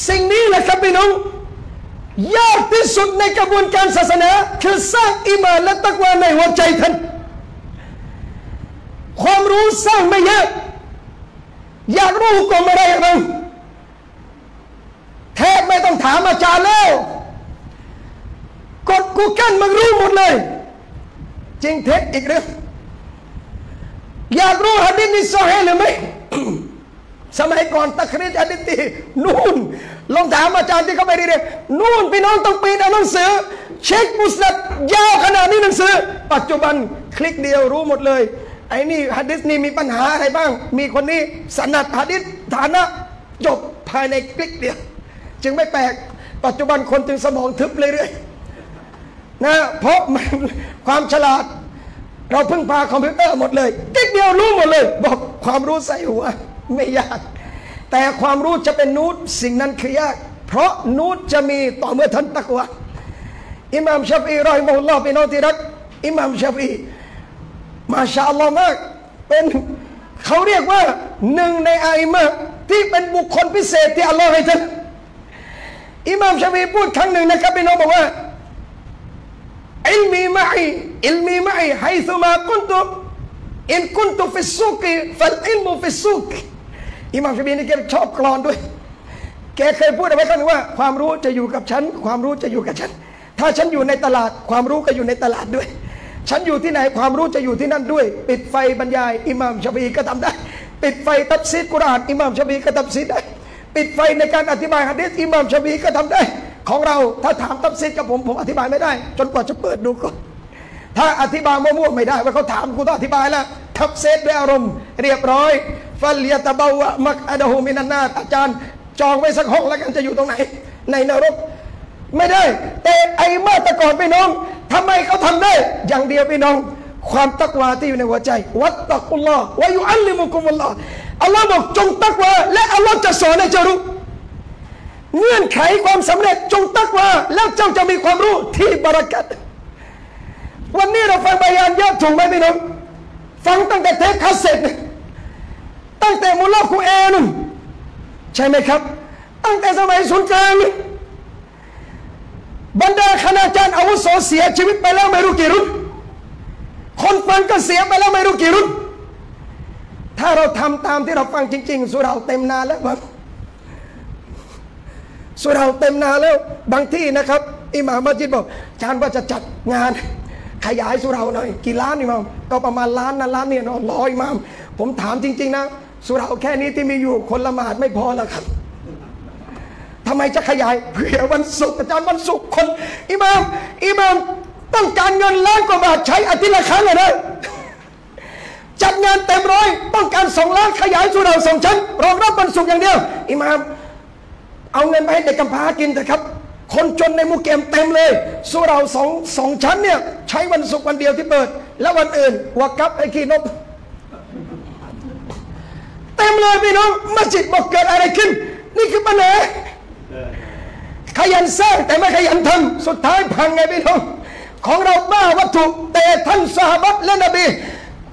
สิ่งนี้แหละครับพี่น้องยากที่สุดในกระบวนการศาสนา คือสร้างอิมานและตักวาในหัวใจท่าน ความรู้สร้างไม่ยอะอยากรู้ก็ไม่ได้เราแทบไม่ต้องถามอาจารย์แล้ว กดกูเกิลมันรู้หมดเลย จริงเท็จอีกเรื่องอยากรู้ฮะดิษนี้ซอฮีหรือไม่ สมัยก่อนตะคริดฮะดิตีนู่นลองถามอาจารย์ที่เขาไปเรียนนู่นพี่น้องต้องปีนเอาหนังสือ เช็คมุสลิมยาวขนาดนี้หนังสือ ปัจจุบันคลิกเดียวรู้หมดเลยไอ้นี่ฮะดิษนี้มีปัญหาอะไรบ้าง มีคนนี้สนัดฮะดิษฐานะจบภายในคลิกเดียว จึงไม่แปลกปัจจุบันคนจึงสมองทึบเรื่อยๆนะเพราะมันความฉลาด เราพึ่งพาคอมพิวเตอร์หมดเลยคลิกเดียวรู้หมดเลย บอกความรู้ใส่หัว ไม่ยาก แต่ความรู้จะเป็นนูตสิ่งนั้นคือยาก เพราะนูตจะมีต่อเมื่อท่านตักวะอิหม่ามชาฟีรอยมุลลอฮ์พี่น้องที่รักอิหม่ามชาฟีมาชาอัลลอฮ์มากเป็นเขาเรียกว่าหนึ่งในอาอิมะที่เป็นบุคคลพิเศษที่อัลลอฮ์ให้ท่านอิหม่ามชาฟีพูดครั้งหนึ่งนะครับพี่น้องบอกว่าอิลมีมะอีอิลมีมะอีไฮซุมาคุนตุอินคุนตุฟิสุกฟัลอิลมุฟิสุก อิหม่ามชาฟีนี่แกชอบกลอนด้วย แกเคยพูดเอาไว้ครั้งนึงว่า ความรู้จะอยู่กับฉัน ความรู้จะอยู่กับฉัน ถ้าฉันอยู่ในตลาด ความรู้ก็อยู่ในตลาดด้วย ฉันอยู่ที่ไหนความรู้จะอยู่ที่นั่นด้วย ปิดไฟบรรยาย อิหม่ามชาฟีก็ทำได้ ปิดไฟตับซีดกุรอานอิหม่ามชาฟีก็ตับซีดได้ ปิดไฟในการอธิบายฮะดีษอิหม่ามชาฟีก็ทำได้ ของเราถ้าถามตับซีดกับผมผมอธิบายไม่ได้ จนกว่าจะเปิดดูก่อนถ้าอธิบายมั่วๆไม่ได้ว่าเขาถามกูต้องอธิบายแล้วทับเซตด้วยอารมณ์เรียบร้อย ฟัลยตะเบาวะมักอะดะฮูมินันนาอาจารย์ จองไว้สักห้องแล้วกันจะอยู่ตรงไหน ในนรก ไม่ได้ แต่ไอ้มาตะก่อนพี่น้องทำไมเขาทำได้ อย่างเดียวพี่น้อง ความตักวาที่อยู่ในหัวใจ วัตตักุลลอฮ์วายุอัลลิมุกุมุลลอฮ์อัลลอฮ์บอกจงตักวาและอัลลอฮ์จะสอนให้เจ้ารู้เงื่อนไขความสำเร็จจงตักวาแล้วเจ้าจะมีความรู้ที่บารักัตวันนี้เราฟังบายานเยอะถูกไหมพี่น้องฟังตั้งแต่เทปคาสเซ็ต ตั้งแต่มุลลาคูเอนุ่ใช่ไหมครับ ตั้งแต่สมัยศูนย์กลางบรรดาคณาจารย์อาวุโสเสียชีวิตไปแล้วไม่รู้กี่รุ่น คนฟังก็เสียไปแล้วไม่รู้กี่รุ่น ถ้าเราทำตามที่เราฟังจริง ๆ สุเหร่าเต็มนานแล้วครับสุเหร่าเต็มนานแล้วบางที่นะครับอิหม่ามมัสยิดบอกอาจารย์ว่าจะจัดงาน ขยายสุเราหน่อยกี่ล้านอิหม่ามก็ประมาณล้านนะล้านเนี่ยนาะร้อยมาม ผมถามจริง ๆ นะ สุราแค่นี้ที่มีอยู่คนละหมาดไม่พอแล้วครับทำไมจะขยายเผื่อวันศุกร์อาจารย์วันศุกร์คนอิหมามอิหมามต้องการเงินล้านกว่าบาทใช้อาทิตย์ละครั้งเลยนะจัดงานเต็มร้อยต้องการสองล้านขยายสุราสองชั้นรองรับวันศุกร์อย่างเดียว อิหมาม เอาเงินไปให้เด็กกำพร้ากินเถอะครับ คนจนในหมูเกมเต็มเลยสุราสองสองชั้นเนี่ยใช้วันศุกร์วันเดียวที่เปิด แล้ววันอื่นวากับไอ้ขี้นก เต็มเลยพี่น้องมัสยิดบอกเกิดอะไรขึ้น นี่คือปัญหาขยันสร้างแต่ไม่ขยันทำสุดท้ายพังไงพี่น้องของเราบ้าวัตถุแต่ท่านสหบัตและนบี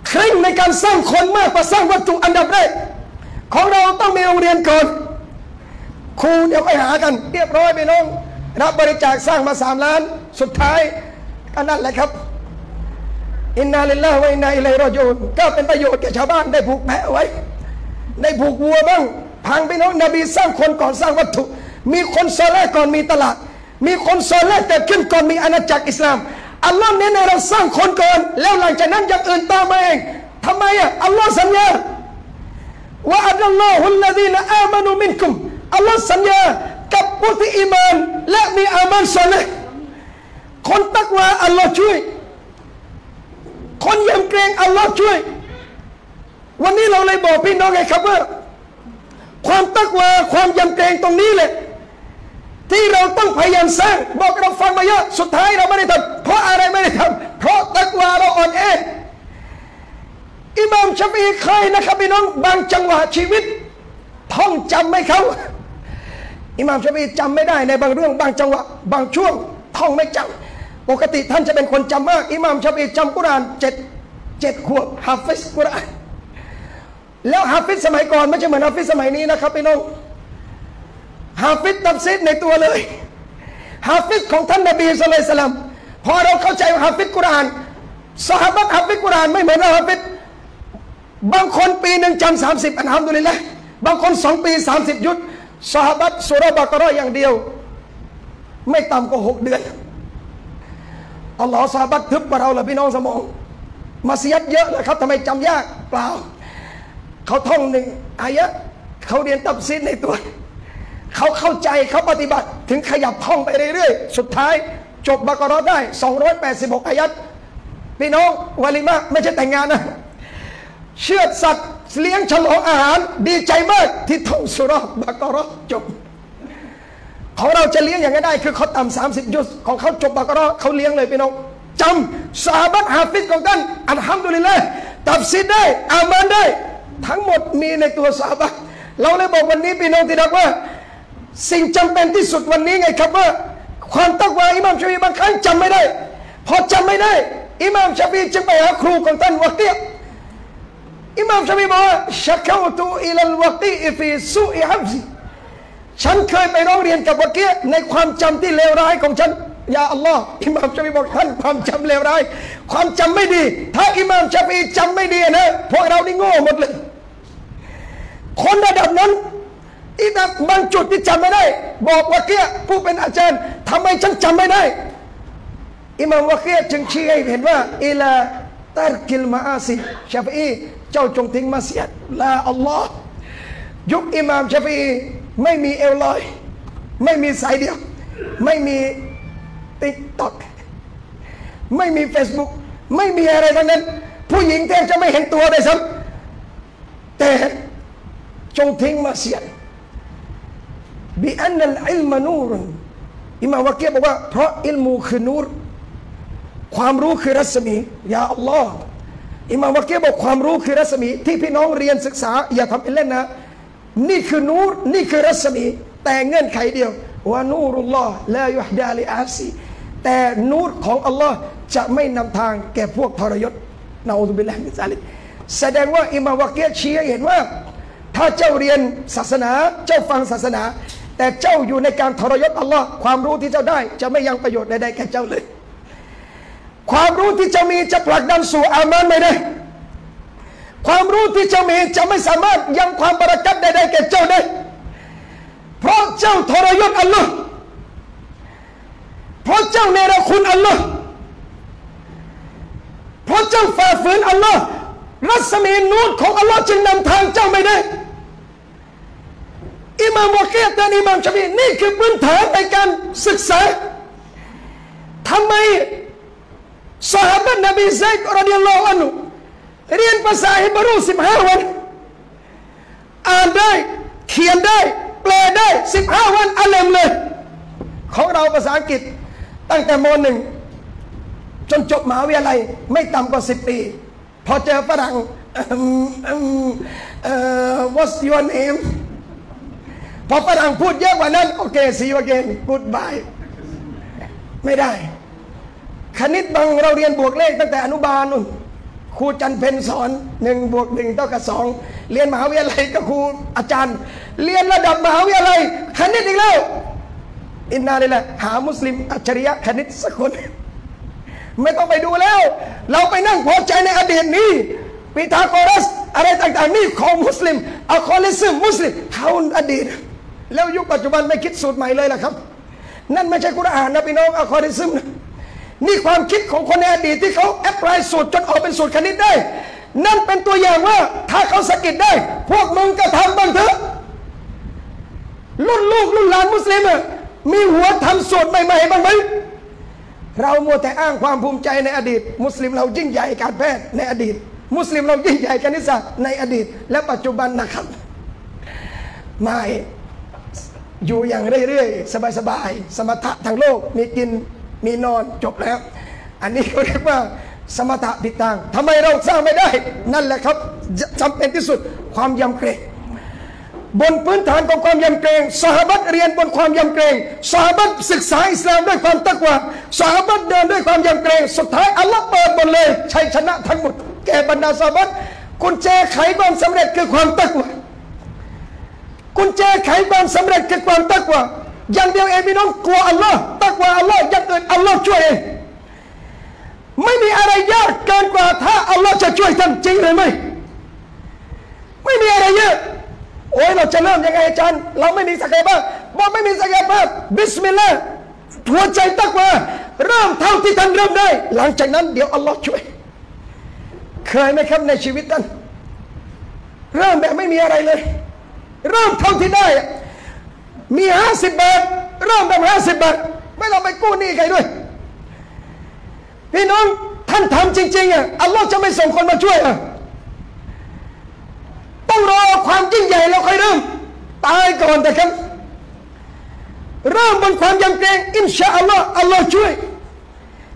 เคร่งในการสร้างคนมากกว่าสร้างวัตถุอันดับแรกของเราต้องมีโรงเรียนก่อนครูเดี๋ยวไปหากัน เรียบร้อยพี่น้องรับบริจาคสร้างมาสามล้าน สุดท้ายก็นั่นแหละครับإنا لله وإنا إليه راجعونก็เป็นประโยชน์แก่ชาวบ้านได้ผูกแพะไว้ ได้ผูกวัวบ้างพังพี่น้องนบีสร้างคนก่อนสร้างวัตถุ มีคนซอและห์ก่อนมีตลาด มีคนซอและห์เกิดขึ้นก่อนมีอาณาจักรอิสลามอัลลอฮ์เน้นให้เราสร้างคนก่อน แล้วหลังจากนั้นอย่างอื่นตามมาเองทำไมอะอัลลอฮ์สัญญาว่าอัลลอฮุลลดีนอามานุมินคุมอัลลอฮ์สัญญากับผู้ที่อีมานและมีอามันโซเลคนตักวาอัลลอฮ์ช่วย คนยำเกรงอัลลอฮ์ช่วย วันนี้เราเลยบอกพี่น้องไงครับว่า ความตักวาความยำเกรงตรงนี้แหละ ที่เราต้องพยายามสร้างบอกเราฟังมาเยอะสุดท้ายเราไม่ได้ทำเพราะอะไรไม่ได้ทำเพราะตักวาเราอ่อนแออิหม่ามชาฟีเคยนะครับพี่น้องบางจังหวะชีวิต ท่องจำไหมเขาอิหม่ามชาฟีจำไม่ได้ในบางเรื่องบางจังหวะบางช่วงท่องไม่จำปกติท่านจะเป็นคนจำมาก อิหม่ามชาฟีจำกุรอานเจ็ดเจ็ดขวบฮาฟิซกุรอาน แล้วฮาฟิซสมัยก่อนไม่ใช่เหมือนฮาฟิซสมัยนี้นะครับพี่น้องฮาฟิซตับซิดในตัวเลยฮาฟิซของท่านนบีสุลต่านพอเราเข้าใจฮาฟิซกุรานสหบัตฮาฟิซกุรานไม่เหมือนเราฮาฟิซบางคนปีหนึ่งจำสามสิบอันฮัมดุลิลละบางคนสองปีสามสิบยุดสหบัตสุรบากรออย่างเดียว ไม่ต่ำกว่าหกเดือนอัลลอฮ์สหบัตทึบกว่าเราเลยพี่น้องสมอง มาเสียดเยอะเลยครับทำไมจำยากเปล่า เขาท่องหนึ่งอายะเขาเรียนตับซีดในตัว เขาเข้าใจเขาปฏิบัติถึงขยับท่องไปเรื่อยๆ สุดท้ายจบบากรอได้ 286 อายัดพี่น้องวาลิมะไม่ใช่แต่งงานนะ เชือดสัตว์เลี้ยงฉลองอาหาร ดีใจมากที่ท่องสุรบากรอจบ ของเราจะเลี้ยงอย่างนั้ได้ คือเขาต่ำสามสิบยุสของเขาจบบากรอเขาเลี้ยงเลยพี่น้องจำสาบัตฮาฟิซของท่านอัลฮัมดุลิลละตับซีดได้อามันได้ ทั้งหมดมีในตัวสาบะเราเลยบอกวันนี้พี่น้องที่รักว่า สิ่งจำเป็นที่สุดวันนี้ไงครับว่า ความตักวาอิหมามชาฟีบางครั้งจำไม่ได้ พอจำไม่ได้ อิหม่ามชาฟีจึงไปหาครูของท่านวะเกียอิหม่ามชาฟีบอกว่าชักเข้าตูอิลลวะกีฟีสุอิฮับซีฉันเคยไปร้องเรียนกับวะเกียในความจำที่เลวร้ายของฉันยาอัลลอฮ์อิหม่ามชาฟีบอกท่านความจำเลวร้าย ความจำไม่ดี ถ้าอิหม่ามชาฟีจำไม่ดีนะพวกเรานี่โง่หมดเลย คนระดับนั้นอีแบบบางจุดที่จำไม่ได้ บอกวะเกียผู้เป็นอาจารย์ทำไมฉันจำไม่ได้อิมามวะเกียจึงชี้ให้เห็นว่าอิลาตารกิลมาอาซีชาฟีเจ้าจงทิ้งมาเสียดลาอัลลอฮ์ยุคอิมามชาฟีไม่มีเอลลอย ไม่มีสายเดียว ไม่มีติ๊กต็อกไม่มีเฟซบุ๊กไม่มีอะไรทั้งนั้น ผู้หญิงแทบจะไม่เห็นตัวเลยซ้ำแต่ จงทิ้งมาเสียดบิอันนัลอิลมานูรอิมาวะเกียบอกว่า เพราะอิลมูคือนูรความรู้คือรัศมียาอัลลอฮ์อิมามวะเกียบอกความรู้คือรัศมี ที่พี่น้องเรียนศึกษา อย่าทำเป็นเล่นนะ นี่คือนูรนี่คือรัศมี แต่เงื่อนไขเดียวว่านูรุลลอฮ์ลายุฮดาลิอาซีแต่นูรของอัลลอฮ์จะไม่นำทางแก่พวกทรยศนาอุบิลลาฮิมินซาลิแสดงว่าอิมามวะเกียชี้ให้เห็นว่า ถ้าเจ้าเรียนศาสนาเจ้าฟังศาสนา แต่เจ้าอยู่ในการทรยศอัลลอฮ์ความรู้ที่เจ้าได้ จะไม่ยังประโยชน์ใดๆแก่เจ้าเลย ความรู้ที่เจ้ามีจะผลักดันสู่อามานไม่ได้ ความรู้ที่เจ้ามีจะไม่สามารถยังความบรารักัดใดๆแก่เจ้าได้ เพราะเจ้าทรยศอัลลอฮ์เพราะเจ้าเนรคุณอัลลอฮ์เพราะเจ้าฝ่าฝืนอัลลอฮ์รัศมีนูนของอัลลอฮ์จึงนำทางเจ้าไม่ได้ อิมามวะเกียตและอิมามชาฟีนี่คือพื้นฐานในการศึกษาทำไมสหายนบีไซด์รดิยัลลอฮุอันุเรียนภาษาฮิบรูสิบห้าวัน อ่านได้เขียนได้แปลได้สิบห้าวันอัลเลมเลย ของเราภาษาอังกฤษตั้งแต่มหนึ่งจนจบมหาวิทยาลัยไม่ต่ำกว่าสิบปี พอเจอฝรั่ง what's your name พอฝรั่งพูดเยอะกว่านั้น โอเค see you again goodbye ไม่ได้ คณิตบางเราเรียนบวกเลขตั้งแต่อนุบาลนู่นครูจันเพนสอนหนึ่งบวกหนึ่งเท่ากับสองเรียนมหาวิทยาลัยกับครูอาจารย์ เรียนระดับมหาวิทยาลัยคณิตอีกแล้วอินนาเลยแหละหามุสลิมอัจฉริยะคณิตสักคนไม่ต้องไปดูแล้ว เราไปนั่งพอใจในอดีตนี้พีทาโกรัส อะไรต่างๆนี่ของมุสลิมอัลคอวาริซมีมุสลิมเขาอดีต แล้วยุคปัจจุบันไม่คิดสูตรใหม่เลยล่ะครับ นั่นไม่ใช่กุรอานนะพี่น้องอัลคอวาริซมีนะนี่ความคิดของคนในอดีตที่เขา apply สูตรจนออกเป็นสูตรคณิตได้ นั่นเป็นตัวอย่างว่าถ้าเขาเขาคิดได้ พวกมึงก็ทำบ้างเถอะรุ่นลูกรุ่นหลานมุสลิมอะมีหัวทำสูตรใหม่ๆบ้างไหมเรามัวแต่อ้างความภูมิใจในอดีต มุสลิมเรายิ่งใหญ่การแพทย์ในอดีต มุสลิมเรายิ่งใหญ่คณิตศาสตร์ในอดีต และปัจจุบันนะครับไม่ อยู่อย่างเรื่อยๆ สบายๆ สมถะทางโลก มีกิน มีนอน จบแล้ว อันนี้เขาเรียกว่าสมถะผิดทางทำไมเราสร้างไม่ได้ นั่นแหละครับจำเป็นที่สุดความยำเกรง บนพื้นฐานของความยำเกรงสหบัตเรียนบนความยำเกรงสหบัตศึกษาอิสลามด้วยความตักวาสหบัตเดินด้วยความยำเกรง สุดท้ายอัลลอฮ์เปิดหมดเลยชัยชนะทั้งหมด แก่บรรดาสหบัตกุญแจไขความสำเร็จคือความตักวา กุญแจไขความสำเร็จคือความตักว่าอย่างเดียวเองพี่น้องกลัวอัลลอฮ์ตักว่าอัลลอฮ์อย่างอื่นอัลลอฮ์ช่วยเองไม่มีอะไรยากเกินกว่าถ้าอัลลอฮ์จะช่วยท่านจริงหรือไม่ไม่มีอะไรเยอะโอ้ยเราจะเริ่มยังไงอาจารย์ เราไม่มีศักยภาพบอกไม่มีศักยภาพบิสมิลลาห์หัวใจตักว่าเริ่มเท่าที่ท่านเริ่มได้ หลังจากนั้นเดี๋ยวอัลลอฮ์ช่วย เคยไหมครับในชีวิตท่านเริ่มแบบไม่มีอะไรเลย เริ่มเท่าที่ได้ มีห้าสิบบาทเริ่มแบบห้าสิบบาทไม่ต้องไปกู้หนี้ใครด้วย พี่น้องท่านทำจริง ๆอะอัลลอฮ์จะไม่ส่งคนมาช่วยอะต้องรอความยิ่งใหญ่แล้วค่อยเริ่ม ตายก่อนแต่ครับ เริ่มบนความยำเกรงอินชาอัลลอฮ์อัลลอฮ์ช่วย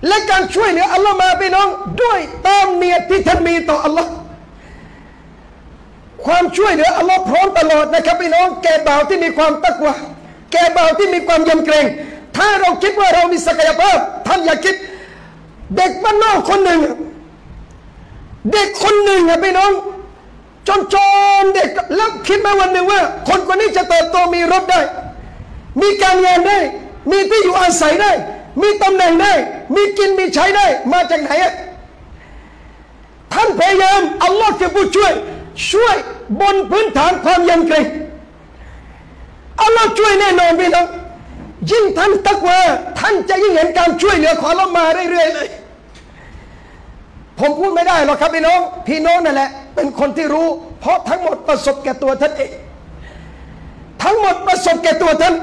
และการช่วยเหลืออัลลอฮ์มาพี่น้อง ด้วยตามเนียที่ท่านมีต่ออัลลอฮ์ ความช่วยเหลืออัลลอฮ์พร้อมตลอดนะครับพี่น้องแก่บ่าวที่มีความตักวาแก่บ่าวที่มีความยำเกรง ถ้าเราคิดว่าเรามีศักยภาพท่านอย่าคิด เด็กบ้านนอกคนหนึ่ง เด็กคนหนึ่งอะพี่น้องจนจนเด็กแล้วคิดไหมวันหนึ่งว่า คนคนนี้จะเติบโตมีรถได้ มีการงานได้ มีที่อยู่อาศัยได้ มีตำแหน่งได้ มีกินมีใช้ได้ มาจากไหนอะท่านพยายามอัลลอฮ์คือผู้ช่วย ช่วยบนพื้นฐานความยำเกรงอัลลอฮ์ช่วยแน่นอนพี่น้องยิ่งท่านตักว่าท่านจะยิ่งเห็นการช่วยเหลือของเรามาเรื่อยๆเลย ผมพูดไม่ได้หรอกครับพี่น้อง พี่น้องนั่นแหละ เป็นคนที่รู้ เพราะทั้งหมดประสบแก่ตัวท่านเอง ทั้งหมดประสบแก่ตัวท่าน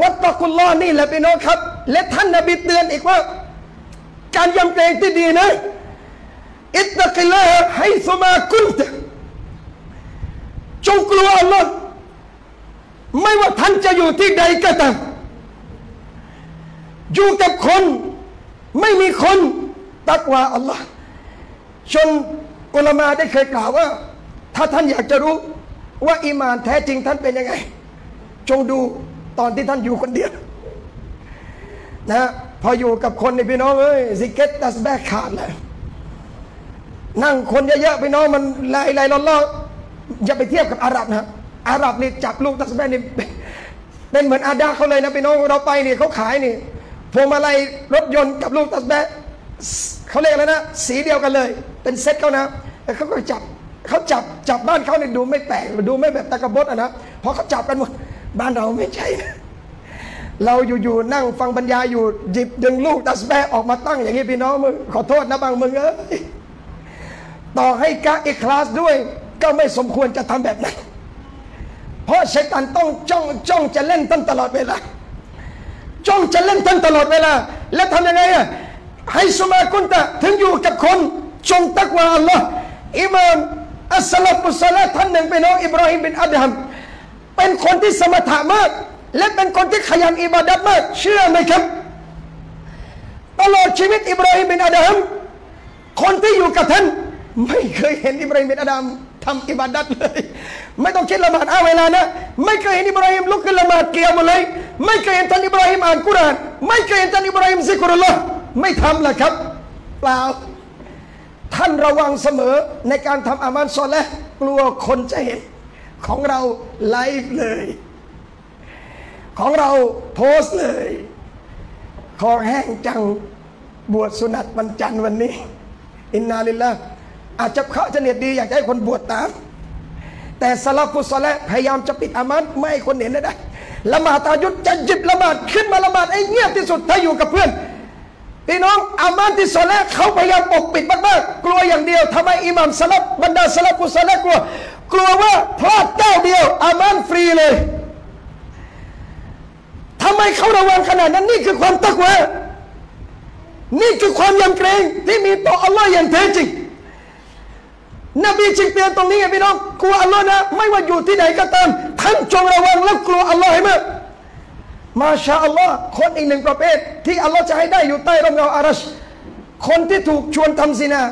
วัตตะกุลลอนี่แหละพี่น้องครับ และท่านนบีเตือนอีกว่า การยำเกรงที่ดีนะ อิตตะกิลลาฮให้สมากุลตจงกลัวอัลลอฮ์ไม่ว่าท่านจะอยู่ที่ใดก็ตามอยู่กับคนไม่มีคนตักว่าอัลลอฮ์จนอุลามาได้เคยกล่าวว่า ถ้าท่านอยากจะรู้ว่าอีมานแท้จริงท่านเป็นยังไง จงดูตอนที่ท่านอยู่คนเดียวนะพออยู่กับคนในพี่น้องเอ้ยซิกเก็ตดัสแบกขาดเลย นั่งคนเยอะๆพี่น้องมันลายลายล้อๆอย่าไปเทียบกับอาหรับนะอาหรับนี่จับลูกดัสแบกนี่เป็นเหมือนอาดาเขาเลยนะพี่น้องเราไปนี่เขาขายนี่พวงมาลัยรถยนต์กับลูกดัสแบกเขาเรียกอะไรนะ สีเดียวกันเลย เป็นเซ็ตเขานะแล้วเขาก็จับเขาจับจับบ้านเขาเนี่ยดูไม่แปลกดูไม่แบบตะกบดอะนะเพราะเขาจับกันหมดบ้านเราไม่ใช่นะเราอยู่ๆนั่งฟังบรรยายอยู่หยิบดึงลูกดัสแบออกมาตั้งอย่างนี้พี่น้องมึงขอโทษนะบางมึงเอ้ย ต่อให้กะอีคลาสด้วย ก็ไม่สมควรจะทำแบบนั้น เพราะชัยตันต้องจ้องจ้องจะเล่นท่านตลอดเวลา จ้องจะเล่นท่านตลอดเวลา แล้วทำยังไงอะให้สมากุนตะถึงอยู่กับคนจงตักวาอัลลอฮ์อิมามอัสสลัมุสลาท่านหนึ่งเป็นน้องอิบราฮิมบินอัดฮัมเป็นคนที่สมถะมาก และเป็นคนที่ขยันอิบาดัตมากเชื่อไหมครับ ตลอดชีวิตอิบราฮิมบินอัดฮัมคนที่อยู่กับท่าน ไม่เคยเห็นอิบราฮิมบินอัดฮัมทำอิบาดัตเลย ไม่ต้องคิดละหมาดห้าเวลานะ ไม่เคยเห็นอิบราฮิมลุกขึ้นละหมาดกิยามุลลัยล์เลย ไม่เคยเห็นท่านอิบราฮิมอ่านกุรอาน ไม่เคยเห็นท่านอิบราฮิมซิกรุลลอฮ์ไม่ทำละครับ เปล่า ท่านระวังเสมอในการทำอามัลซอและห์กลัวคนจะเห็น ของเราไลฟ์เลย ของเราโพสเลยคอแห้งจังบวชสุนัตวันจันทร์วันนี้ อินนาลิลละ อาจจะเขาจะเนียดีอยากให้คนบวชตาม แต่สลับฟุตซอลและพยายามจะปิดอามันไม่ให้คนเห็นได้ละหมาดตายุดจะหยิบละหมาดขึ้นมาละหมาดไอ้เงียบที่สุดถ้าอยู่กับเพื่อนพี่น้องอามันที่ซอลและเขาพยายามปกปิดมากๆกลัวอย่างเดียวทำไมอิหมัมสลับบรรดาสลับฟุตซอลและกลัว กลัวว่าพลาดเจ้าเดียวอามันฟรีเลยทำไมเขาระวังขนาดนั้นนี่คือความตักวานี่คือความยำเกรงที่มีต่ออัลลอฮ์อย่างแท้จริง นบีจึงเตือนตรงนี้ไงพี่น้องกลัวอัลลอฮ์นะ ไม่ว่าอยู่ที่ไหนก็ตามท่านจงระวังและกลัวอัลลอฮ์ให้มากมาชาอัลลอฮ์คนอีกหนึ่งประเภท ที่อัลลอฮ์จะให้ได้อยู่ใต้ร่มเงาอารัชคนที่ถูกชวนทำซินา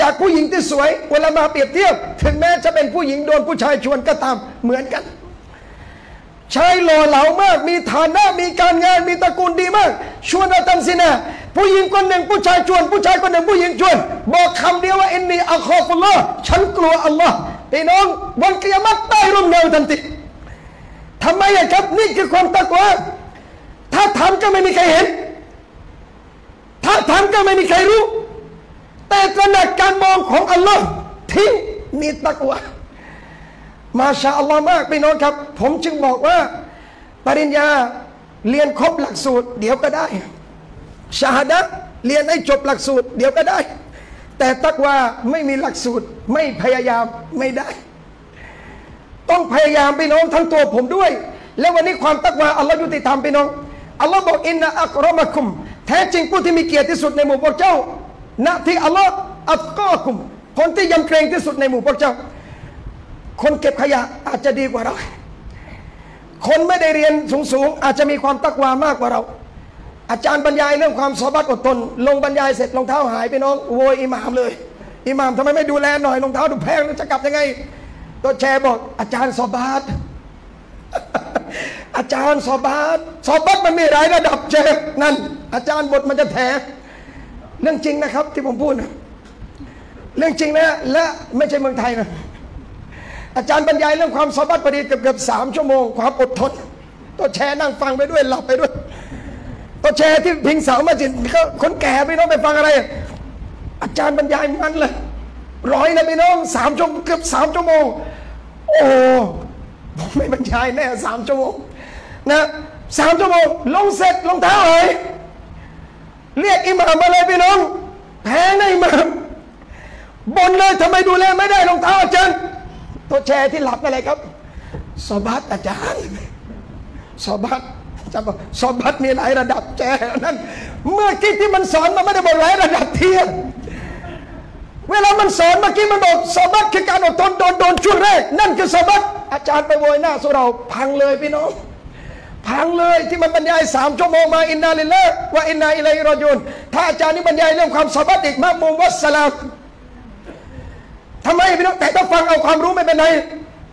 จากผู้หญิงที่สวยเวลามาเปรียบเทียบ ถึงแม้จะเป็นผู้หญิงโดนผู้ชายชวนก็ตามเหมือนกัน ชายหล่อเหลามาก มีฐานะมีการงานมีตระกูลดีมาก ชวนเราทำสินะผู้หญิงคนหนึ่งผู้ชายชวน ผู้ชายคนหนึ่งผู้หญิงชวน บอกคำเดียวว่าอินนีอัคอฟุลลอฮ์ฉันกลัวอัลลอฮ์พี่น้องวันกิยามัตใต้ร่มเงาทันทีทำไมอะครับนี่คือความตะกวาถ้าทำก็ไม่มีใครเห็น ถ้าทำก็ไม่มีใครรู้ แต่ตระหนักการมองของอัลลอฮ์ทิ้งนี่ตะกวา มาชาอัลลอฮ์มากพี่น้องครับ ผมจึงบอกว่า ปริญญาเรียนครบหลักสูตร เดี๋ยวก็ได้ชาฮดะเรียนให้จบหลักสูตร เดี๋ยวก็ได้ แต่ตักว่าไม่มีหลักสูตรไม่พยายามไม่ได้ ต้องพยายามพี่น้องทั้งตัวผมด้วย และวันนี้ความตักว่าอัลลอฮ์ยุติธรรมพี่น้องอัลลอฮ์บอกอินนะอักรอมะคุม แท้จริงผู้ที่มีเกียรติที่สุดในหมู่พวกเจ้าณที่อัลลอฮ์อัตกอคุมคนที่ยำเกรงที่สุดในหมู่พวกเจ้า คนเก็บขยะอาจจะดีกว่าเรา คนไม่ได้เรียนสูงๆอาจจะมีความตักวามากกว่าเรา อาจารย์บรรยายเรื่องความสอบัตอดทน ลงบรรยายเสร็จรองเท้าหายไปน้องโวยอิหมามเลยอิหมามทำไมไม่ดูแลหน่อยรองเท้าดูแพงแล้วจะกลับยังไงตัวแชร์บอกอาจารย์สอบัตอาจารย์สอบัตสอบัตมันมีหลายระดับเชฟนั่น อาจารย์บทมันจะแถเรื่องจริงนะครับที่ผมพูด เรื่องจริงนะและไม่ใช่เมืองไทยนะ อาจารย์บรรยายเรื่องความสบัดพอดีเกือบเกือบสามชั่วโมงความอดทนตัวแชร์นั่งฟังไปด้วยหลับไปด้วยตัวแชร์ที่พิงเสามาจิตก็คนแก่ไปน้องไปฟังอะไร อาจารย์บรรยายมันเลยร้อยนะพี่น้องสามชั่วโมงเกือบสามชั่วโมง โอ้ผมไม่บรรยายแน่สามชั่วโมงนะสามชั่วโมงลงเสร็จลงเท้าเอยเรียกอิหม่ามมาเลยพี่น้อง แพ้ในอิหม่ามบนเลยทำไมดูแลไม่ได้รองเท้าอาจารย์ ตัวแชร์ที่หลับอะไรครับสอบัตอาจารย์สอบัตจำบอกสอบัตมีหลายระดับแชร์นั้นเมื่อกี้ที่มันสอนมันไม่ได้บอกหลายระดับเทียมเวลามันสอนเมื่อกี้มันบอกสอบัตคือการอดทนโดนโดนช่วงแรก นั่นคือสอบัตอาจารย์ไปโวยหน้าสุเราพังเลยพี่น้องพังเลยที่มันบรรยายสามชั่วโมงมาอินนาลิลละว่าอินนาอิลัยรอญูนถ้าอาจารย์นี่บรรยายเรื่องความสบัดอีกมากมุมวัสสลาม ทำไมพี่น้องแต่ต้องฟังเอาความรู้ไม่เป็นไร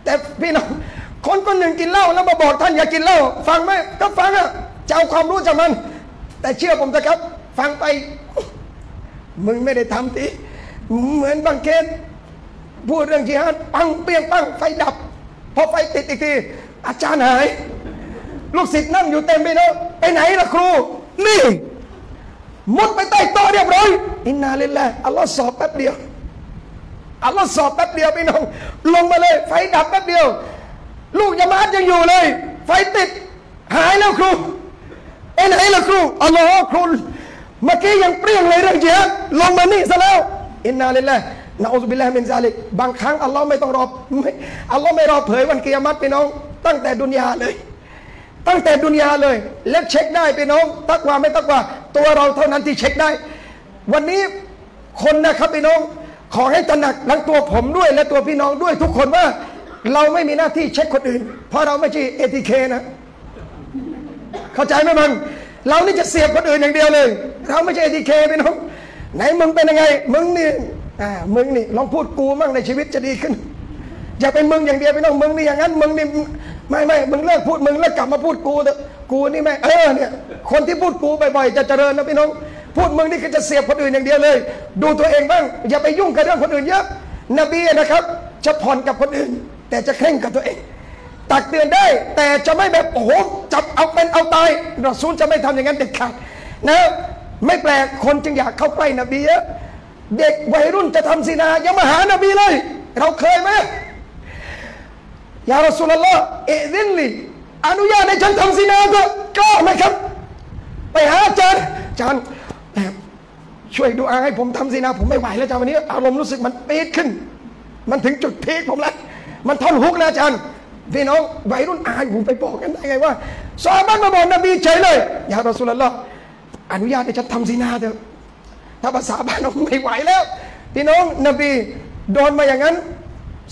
แต่พี่น้องคนคนหนึ่งกินเหล้าแล้วมาบอกท่านอย่ากินเหล้าฟังไหมก็ฟังอะจะเอาความรู้จากมัน แต่เชื่อผมนะครับ ฟังไป มึงไม่ได้ทำทีเหมือนบางเคสพูดเรื่องจิฮาดปังเปียงปังไฟดับพอไฟติดอีกทีอาจารย์หาย ลูกศิษย์นั่งอยู่เต็มไปแล้วไปไหนล่ะครู นี่ มุดไปใต้โต๊ะเรียบร้อยอินนาลิลละอัลลอฮ์สอบแป๊บเดียว อัลลอฮ์สอบแป๊บเดียวพี่น้อง ลงมาเลย ไฟดับแป๊บเดียว ลูกยามาดยังอยู่เลย ไฟติด หายแล้วครูไปไหนล่ะครูอัลลอฮ์ครูเมื่อกี้ยังเปรี้ยงเลยเรื่องเจียลงมานี่ซะแล้วإنا لله نعوذ بالله من ذلكบางครั้งอัลลอฮ์ไม่ต้องรอไม่อัลลอฮ์ไม่รอเผยวันกิยามัตพี่น้อง ตั้งแต่ดุนยาเลย ตั้งแต่ดุนยาเลยและเช็คได้พี่น้องตักว่าไม่ตักว่า ตัวเราเท่านั้นที่เช็คได้ วันนี้คนนะครับพี่น้อง ขอให้ตระหนักทั้งตัวผมด้วยและตัวพี่น้องด้วยทุกคนว่า เราไม่มีหน้าที่เช็คคนอื่น เพราะเราไม่ใช่ ATK นะ เข้าใจไหมมันเรานี่จะเสียบคนอื่นอย่างเดียวเลย เราไม่ใช่เอทีเคพี่น้องไหนมึงเป็นยังไง มึงนี่อ่ามึงนี่ลองพูดกูมั่งในชีวิตจะดีขึ้น อย่าเป็นมึงอย่างเดียวพี่น้องมึงนี่อย่างนั้นมึงนี่ไม่ไม่มึงเลิกพูดมึงแล้วกลับมาพูดกูเถอะกูนี่แม่เออเนี่ยคนที่พูดกูบ่อยๆจะเจริญนะพี่น้อง พูดมึงนี่คือจะเสียบคนอื่นอย่างเดียวเลย ดูตัวเองบ้าง อย่าไปยุ่งกับเรื่องคนอื่นเยอะนบีนะครับ จะผ่อนกับคนอื่น แต่จะเคร่งกับตัวเอง ตักเตือนได้ แต่จะไม่แบบโอ้โหจับเอาเป็นเอาตายรอซูลจะไม่ทำอย่างนั้นเด็ดขาดนะไม่แปลกคนจึงอยากเข้าใกล้นบีเยอะเด็กวัยรุ่นจะทำสินายังมาหานบีเลย เราเคยไหมยารอสุลลอฮ์เอซินลีอนุญาตให้ฉันทำสินาเถอะกล้าไหมครับ ไปหาอาจารย์อาจารย์ ช่วยดูอาให้ผมทำสินาผมไม่ไหวแล้วอาจารย์วันนี้ อารมณ์รู้สึกมันปี๊ดขึ้น มันถึงจุดพีคผมแล้ว มันท่อนฮุกแล้วอาจารย์พี่น้องวัยรุ่นอายผมไปบอกกันได้ไงว่าซอบ้านมาบอกนบีเฉยเลยย่ารอสุลลอฮ์อนุญาตให้ฉันทำสินาเถอะถ้าภาษาบ้านเราไม่ไหวแล้ว พี่น้องนบีโดนมาอย่างนั้น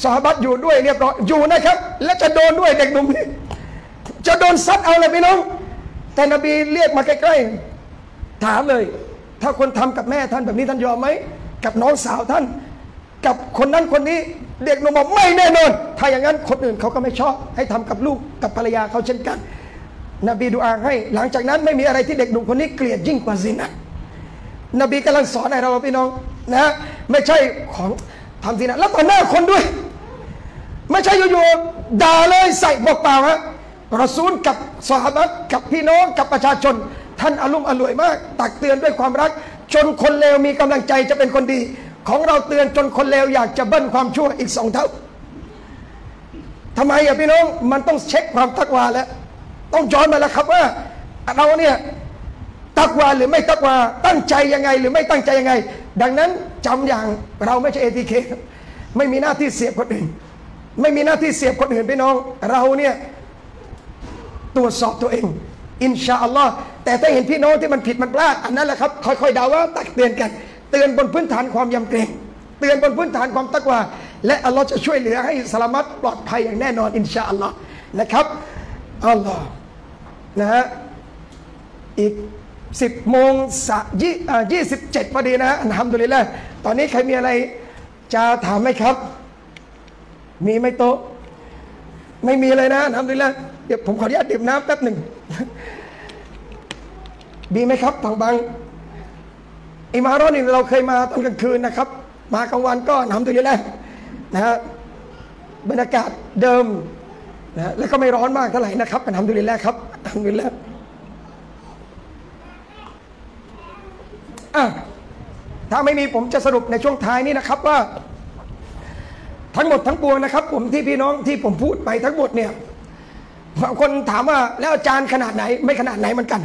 สาบัตอยู่ด้วยเรียบร้อยอยู่นะครับ และจะโดนด้วยเด็กหนุ่มนี่จะโดนซัดเอาเลยพี่น้อง แต่นบีเรียกมาใกล้ๆถามเลย ถ้าคนทำกับแม่ท่านแบบนี้ท่านยอมไหมกับน้องสาวท่าน กับคนนั้นคนนี้เด็กหนุ่มบอกไม่แน่นอน ถ้าอย่างนั้นคนอื่นเขาก็ไม่ชอบ ให้ทำกับลูกกับภรรยาเขาเช่นกัน นบีดูอาให้ หลังจากนั้นไม่มีอะไรที่เด็กหนุ่มคนนี้เกลียดยิ่งกว่าซินะนบีกำลังสอนให้เราพี่น้องนะไม่ใช่ของทำซินะแล้วต่อหน้าคนด้วย ไม่ใช่อยู่ๆด่าเลยใส่บอกเปล่าฮะรอซูลกับสหบัตกับพี่น้องกับประชาชน ท่านอารมณ์อร่วยมาก ตักเตือนด้วยความรัก จนคนเลวมีกำลังใจจะเป็นคนดี ของเราเตือนจนคนเลวอยากจะเบิ้ลความชั่วอีกสองเท่าทำไมอะพี่น้องมันต้องเช็คความตักวาแล้ว ต้องย้อนมาแล้วครับว่า เราเนี่ยตักวาหรือไม่ตักวาตั้งใจยังไงหรือไม่ตั้งใจยังไง ดังนั้นจำอย่างเราไม่ใช่เอทีเคไม่มีหน้าที่เสียบคนอื่น ไม่มีหน้าที่เสียบคนอื่นพี่น้อง เราเนี่ยตรวจสอบตัวเอง อินชาอัลลอฮ์แต่ถ้าเห็นพี่น้องที่มันผิดมันพลาดอันนั้นแหละครับค่อยๆเดาว่าตักเตือนกัน เตือนบนพื้นฐานความยำเกรงเตือนบนพื้นฐานความตักวาและอัลลอฮ์จะช่วยเหลือให้สลามัตปลอดภัยอย่างแน่นอนอินชาอัลลอฮ์นะครับอัลลอฮ์นะฮะอีกสิบโมงสยี่ยี่สิบเจ็ดพอดีนะอันทำดุลิลละตอนนี้ใครมีอะไรจะถามไหมครับ มีไหมโต๊ะไม่มีเลยนะทำดีแล้วเดี๋ยวผมขออนุญาตดื่มน้ำแป๊บหนึ่ง มีไหมครับทางบางอิมารอนนี่เราเคยมาตอนกลางคืนนะครับ มากลางวันก็ทำตัวนี้แหละนะฮะบรรยากาศเดิมนะฮะแล้วก็ไม่ร้อนมากเท่าไหร่นะครับทำตัวนี้แหละครับทำตัวนี้แหละถ้าไม่มีผมจะสรุปในช่วงท้ายนี้นะครับว่า ทั้งหมดทั้งปวงนะครับ ผมที่พี่น้องที่ผมพูดไปทั้งหมดเนี่ย คนถามว่าแล้วอาจารย์ขนาดไหนไม่ขนาดไหนเหมือนกัน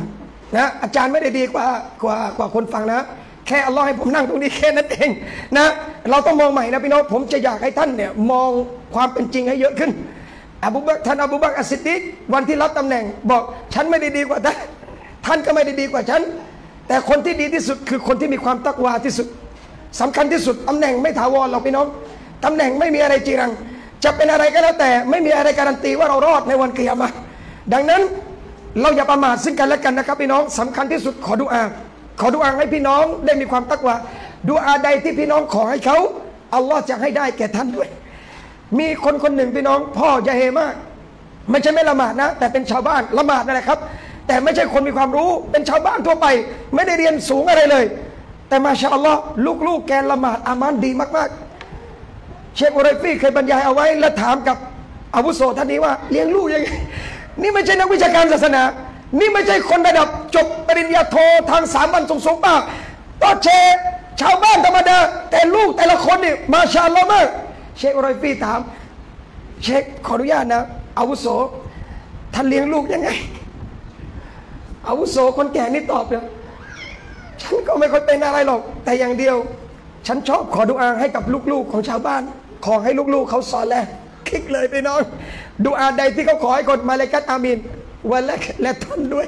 นะอาจารย์ไม่ได้ดีกว่ากว่ากว่าคนฟังนะ แค่อัลลอฮ์ให้ผมนั่งตรงนี้แค่นั้นเองนะเราต้องมองใหม่นะพี่น้องผมจะอยากให้ท่านเนี่ยมองความเป็นจริงให้เยอะขึ้นอบูบักท่านอบูบักอัสซิดิกวันที่รับตำแหน่ง บอกฉันไม่ได้ดีกว่าท่านท่านก็ไม่ได้ดีกว่าฉัน แต่คนที่ดีที่สุดคือคนที่มีความตักวาที่สุดสำคัญที่สุดตำแหน่งไม่ถาวรเราพี่น้องตำแหน่งไม่มีอะไรจีรัง จะเป็นอะไรก็แล้วแต่ไม่มีอะไรการันตีว่าเรารอดในวันเกียรมาดังนั้นเราอย่าประมาทซึ่งกันและกันนะครับพี่น้องสำคัญที่สุดขอดุอาขอดุอาให้พี่น้องได้มีความตักว่าดุอาใดที่พี่น้องขอให้เขาอัลลอฮ์จะให้ได้แก่ท่านด้วย มีคนคนหนึ่งพี่น้อง พ่อใหญ่เฮมาก ไม่ใช่ไม่ละหมาดนะ แต่เป็นชาวบ้านละหมาดนั่นแหละครับ แต่ไม่ใช่คนมีความรู้เป็นชาวบ้านทั่วไป ไม่ได้เรียนสูงอะไรเลย แต่มาชาอัลลอฮ์ลูกๆแกละหมาดอามานดีมากๆ เชคอุไรฟี่เคยบรรยายเอาไว้ และถามกับอาวุโสท่านนี้ว่าเลี้ยงลูกยังไงนี่ไม่ใช่นักวิชาการศาสนา นี่ไม่ใช่คนระดับจบปริญญาโททางสามัญสูงๆมากก็เชคชาวบ้านธรรมดา แต่ลูกแต่ละคนนี่มาชาลอมากเชคอุไรฟี่ถาม เชคขออนุญาตนะอาวุโสท่านเลี้ยงลูกยังไงอาวุโสคนแก่นี่ตอบเลยฉันก็ไม่ค่อยเป็นอะไรหรอก แต่อย่างเดียว ฉันชอบขอดุอาให้กับลูกๆของชาวบ้าน ขอให้ลูกๆเขาสอนแล้วคลิกเลยพี่น้องดุอาใดที่เขาขอให้คนมาเลกัตอามินวันและและท่านด้วย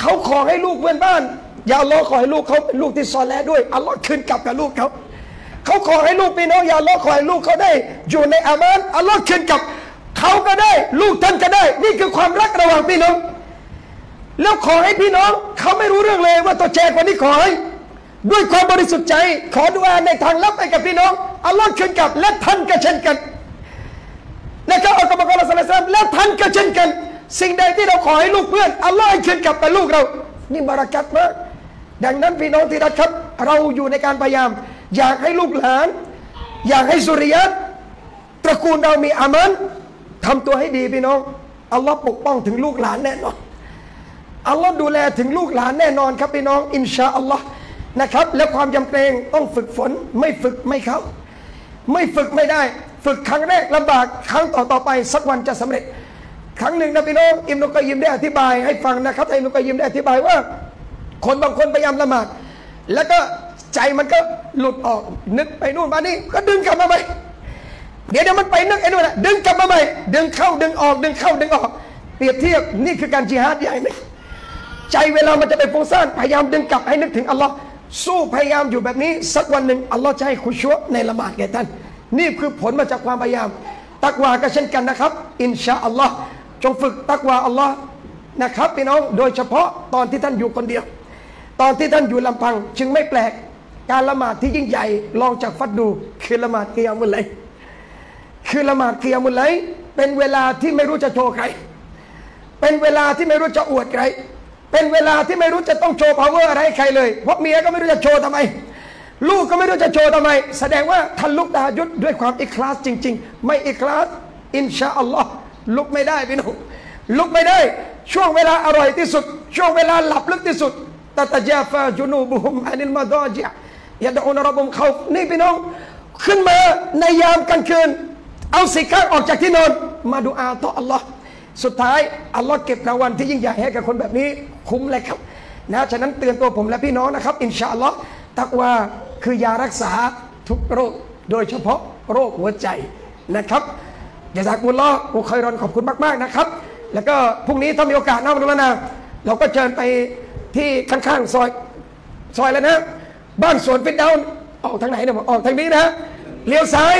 เขาขอให้ลูกเพื่อนบ้าน อย่าอัลลอขอให้ลูกเขาเป็นลูกที่ซอนแล้วด้วยอัลลอฮ์คืนกลับกับลูกเขาเขาขอให้ลูกพี่น้องอย่าอัลลอขอให้ลูกเขาได้ อยู่ในอามานอัลลอฮ์คืนกลับเขาก็ได้ ลูกท่านก็ได้ นี่คือความรักระหว่างพี่น้อง แล้วขอให้พี่น้อง เขาไม่รู้เรื่องเลยว่าตัวแจกวันนี้ขอให้ ด้วยความบริสุทธิ์ใจ ขอดุอาในทางลับให้กับพี่น้องอัลลอฮ์คืนกับและท่านก็เช่นกันนะครับอัลกุรอานละสัลลัมและท่านก็เช่นกัน สิ่งใดที่เราขอให้ลูกเพื่อนอัลลอฮ์ให้นกับกับลูกเรา นี่บารักัตมากดังนั้นพี่น้องที่รักครับ เราอยู่ในการพยายาม อยากให้ลูกหลาน อยากให้สุริยะตระกูลเรามีอามันทำตัวให้ดีพี่น้องอัลลอฮ์ปกป้องถึงลูกหลานแน่นอนอัลลอฮ์ดูแลถึงลูกหลานแน่นอนครับพี่น้อง อินชาอัลลอฮ์ นะครับ และความยำเกรงต้องฝึกฝนไม่ฝึกไม่เข้า ไม่ฝึกไม่ได้ ฝึกครั้งแรกลำบากครั้งต่อต่อไป สักวันจะสำเร็จ ครั้งหนึ่งนะพี่น้องอิมนุกยยิมได้อธิบาย ให้ฟังนะครับอิมนุกยยิมได้อธิบายว่า คนบางคนพยายามละหมาด แล้วก็ใจมันก็หลุดออกนึกไปนู่นมานี่ก็ดึงกลับมาใหม่เดี๋ยวเดี๋ยวมันไปนึกไอ้นู่นแหละดึงกลับมาใหม่ดึงเข้าดึงออก ดึงเข้าดึงออก เปรียบเทียบนี่คือการจิฮาดใหญ่ไหมใจเวลามันจะไปฟุ้งซ่านพยายามดึงกลับให้นึกถึงอัลลอฮ์ สู้พยายามอยู่แบบนี้ สักวันหนึ่งอัลลอฮ์จะให้คุชัวในละหมาดแก่ท่าน นี่คือผลมาจากความพยายาม ตักวาก็เช่นกันนะครับ อินชาอัลลอฮ์จงฝึกตักวาอัลลอฮ์นะครับพี่น้องโดยเฉพาะตอนที่ท่านอยู่คนเดียว ตอนที่ท่านอยู่ลำพัง จึงไม่แปลกการละหมาดที่ยิ่งใหญ่ลองจากฟัดดูคือละหมาดเกียมุลไลคือละหมาดเกียมุลไลเป็นเวลาที่ไม่รู้จะโชว์ใคร เป็นเวลาที่ไม่รู้จะอวดใคร เป็นเวลาที่ไม่รู้จะต้องโชว์ power อะไรให้ใครเลย เพราะเมียก็ไม่รู้จะโชว์ทำไม ลูกก็ไม่รู้จะโชว์ทำไม แสดงว่าท่านลุกตายุดด้วยความอิคลาสจริง ๆ ไม่อิคลาสอินชาอัลลอฮ์ลุกไม่ได้พี่น้องลุกไม่ได้ ช่วงเวลาอร่อยที่สุด ช่วงเวลาหลับลึกที่สุดตะตะจาฟาจุนูบุฮุมอานิลมาดอจิยาดอุนรบุมเขานี่พี่น้อง ขึ้นมาในยามกลางคืน เอาสิข้างออกจากที่นอน มาดูอาต่ออัลลอฮ์สุดท้ายอัลลอฮ์เก็บรางวัลที่ยิ่งใหญ่ให้กับคนแบบนี้ คุ้มเลยครับนะฉะนั้นเตือนตัวผมและพี่น้องนะครับ อินชาอัลลอฮ์ตักว่าคือยารักษาทุกโรค โดยเฉพาะโรคหัวใจนะครับอย่าซากุลลอฮ์อุคอยรอนขอบคุณมาก ๆ นะครับ แล้วก็พรุ่งนี้ถ้ามีโอกาสนะมาดูแล้วนะเราก็เชิญไปที่ข้างๆซอยซอยแล้วนะ บ้านสวนฟิตดาวออกทางไหนเนี่ยออกทางนี้นะเลี้ยวซ้าย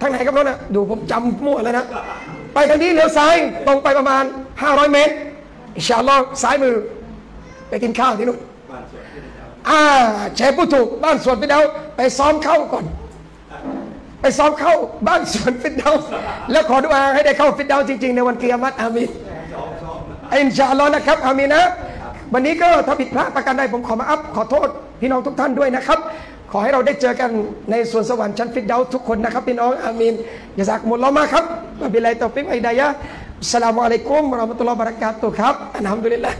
ทางไหนครับรถนะดูผมจำมั่วแล้วนะ ไปทางนี้เลี้ยวซ้ายตรงไปประมาณ 500 เมตร อิชาลอซ้ายมือ ไปกินข้าวที่นู่นอ่าเช่ผู้ถูกบ้านสวนฟิดเดาไปซ้อมเข้าก่อน ไปซ้อมเข้าบ้านสวนฟิตเดาแล้วขอดุอาให้ได้เข้าฟิตเดาจริง ๆ ในวันเกียรติอามินอินชาลอนะครับอามินนะ วันนี้ก็ถ้าผิดพลาดประการใดผมขอมาอัพขอโทษพี่น้องทุกท่านด้วยนะครับ ขอให้เราได้เจอกันในสวนสวรรค์ชั้นฟิตเดาทุกคนนะครับพี่น้องอามินอย่าสักหมดลรามาครับบิลัยตอฟิกไอดายะ Assalamualaikum warahmatullahi wabarakatuh. Khab. Alhamdulillah.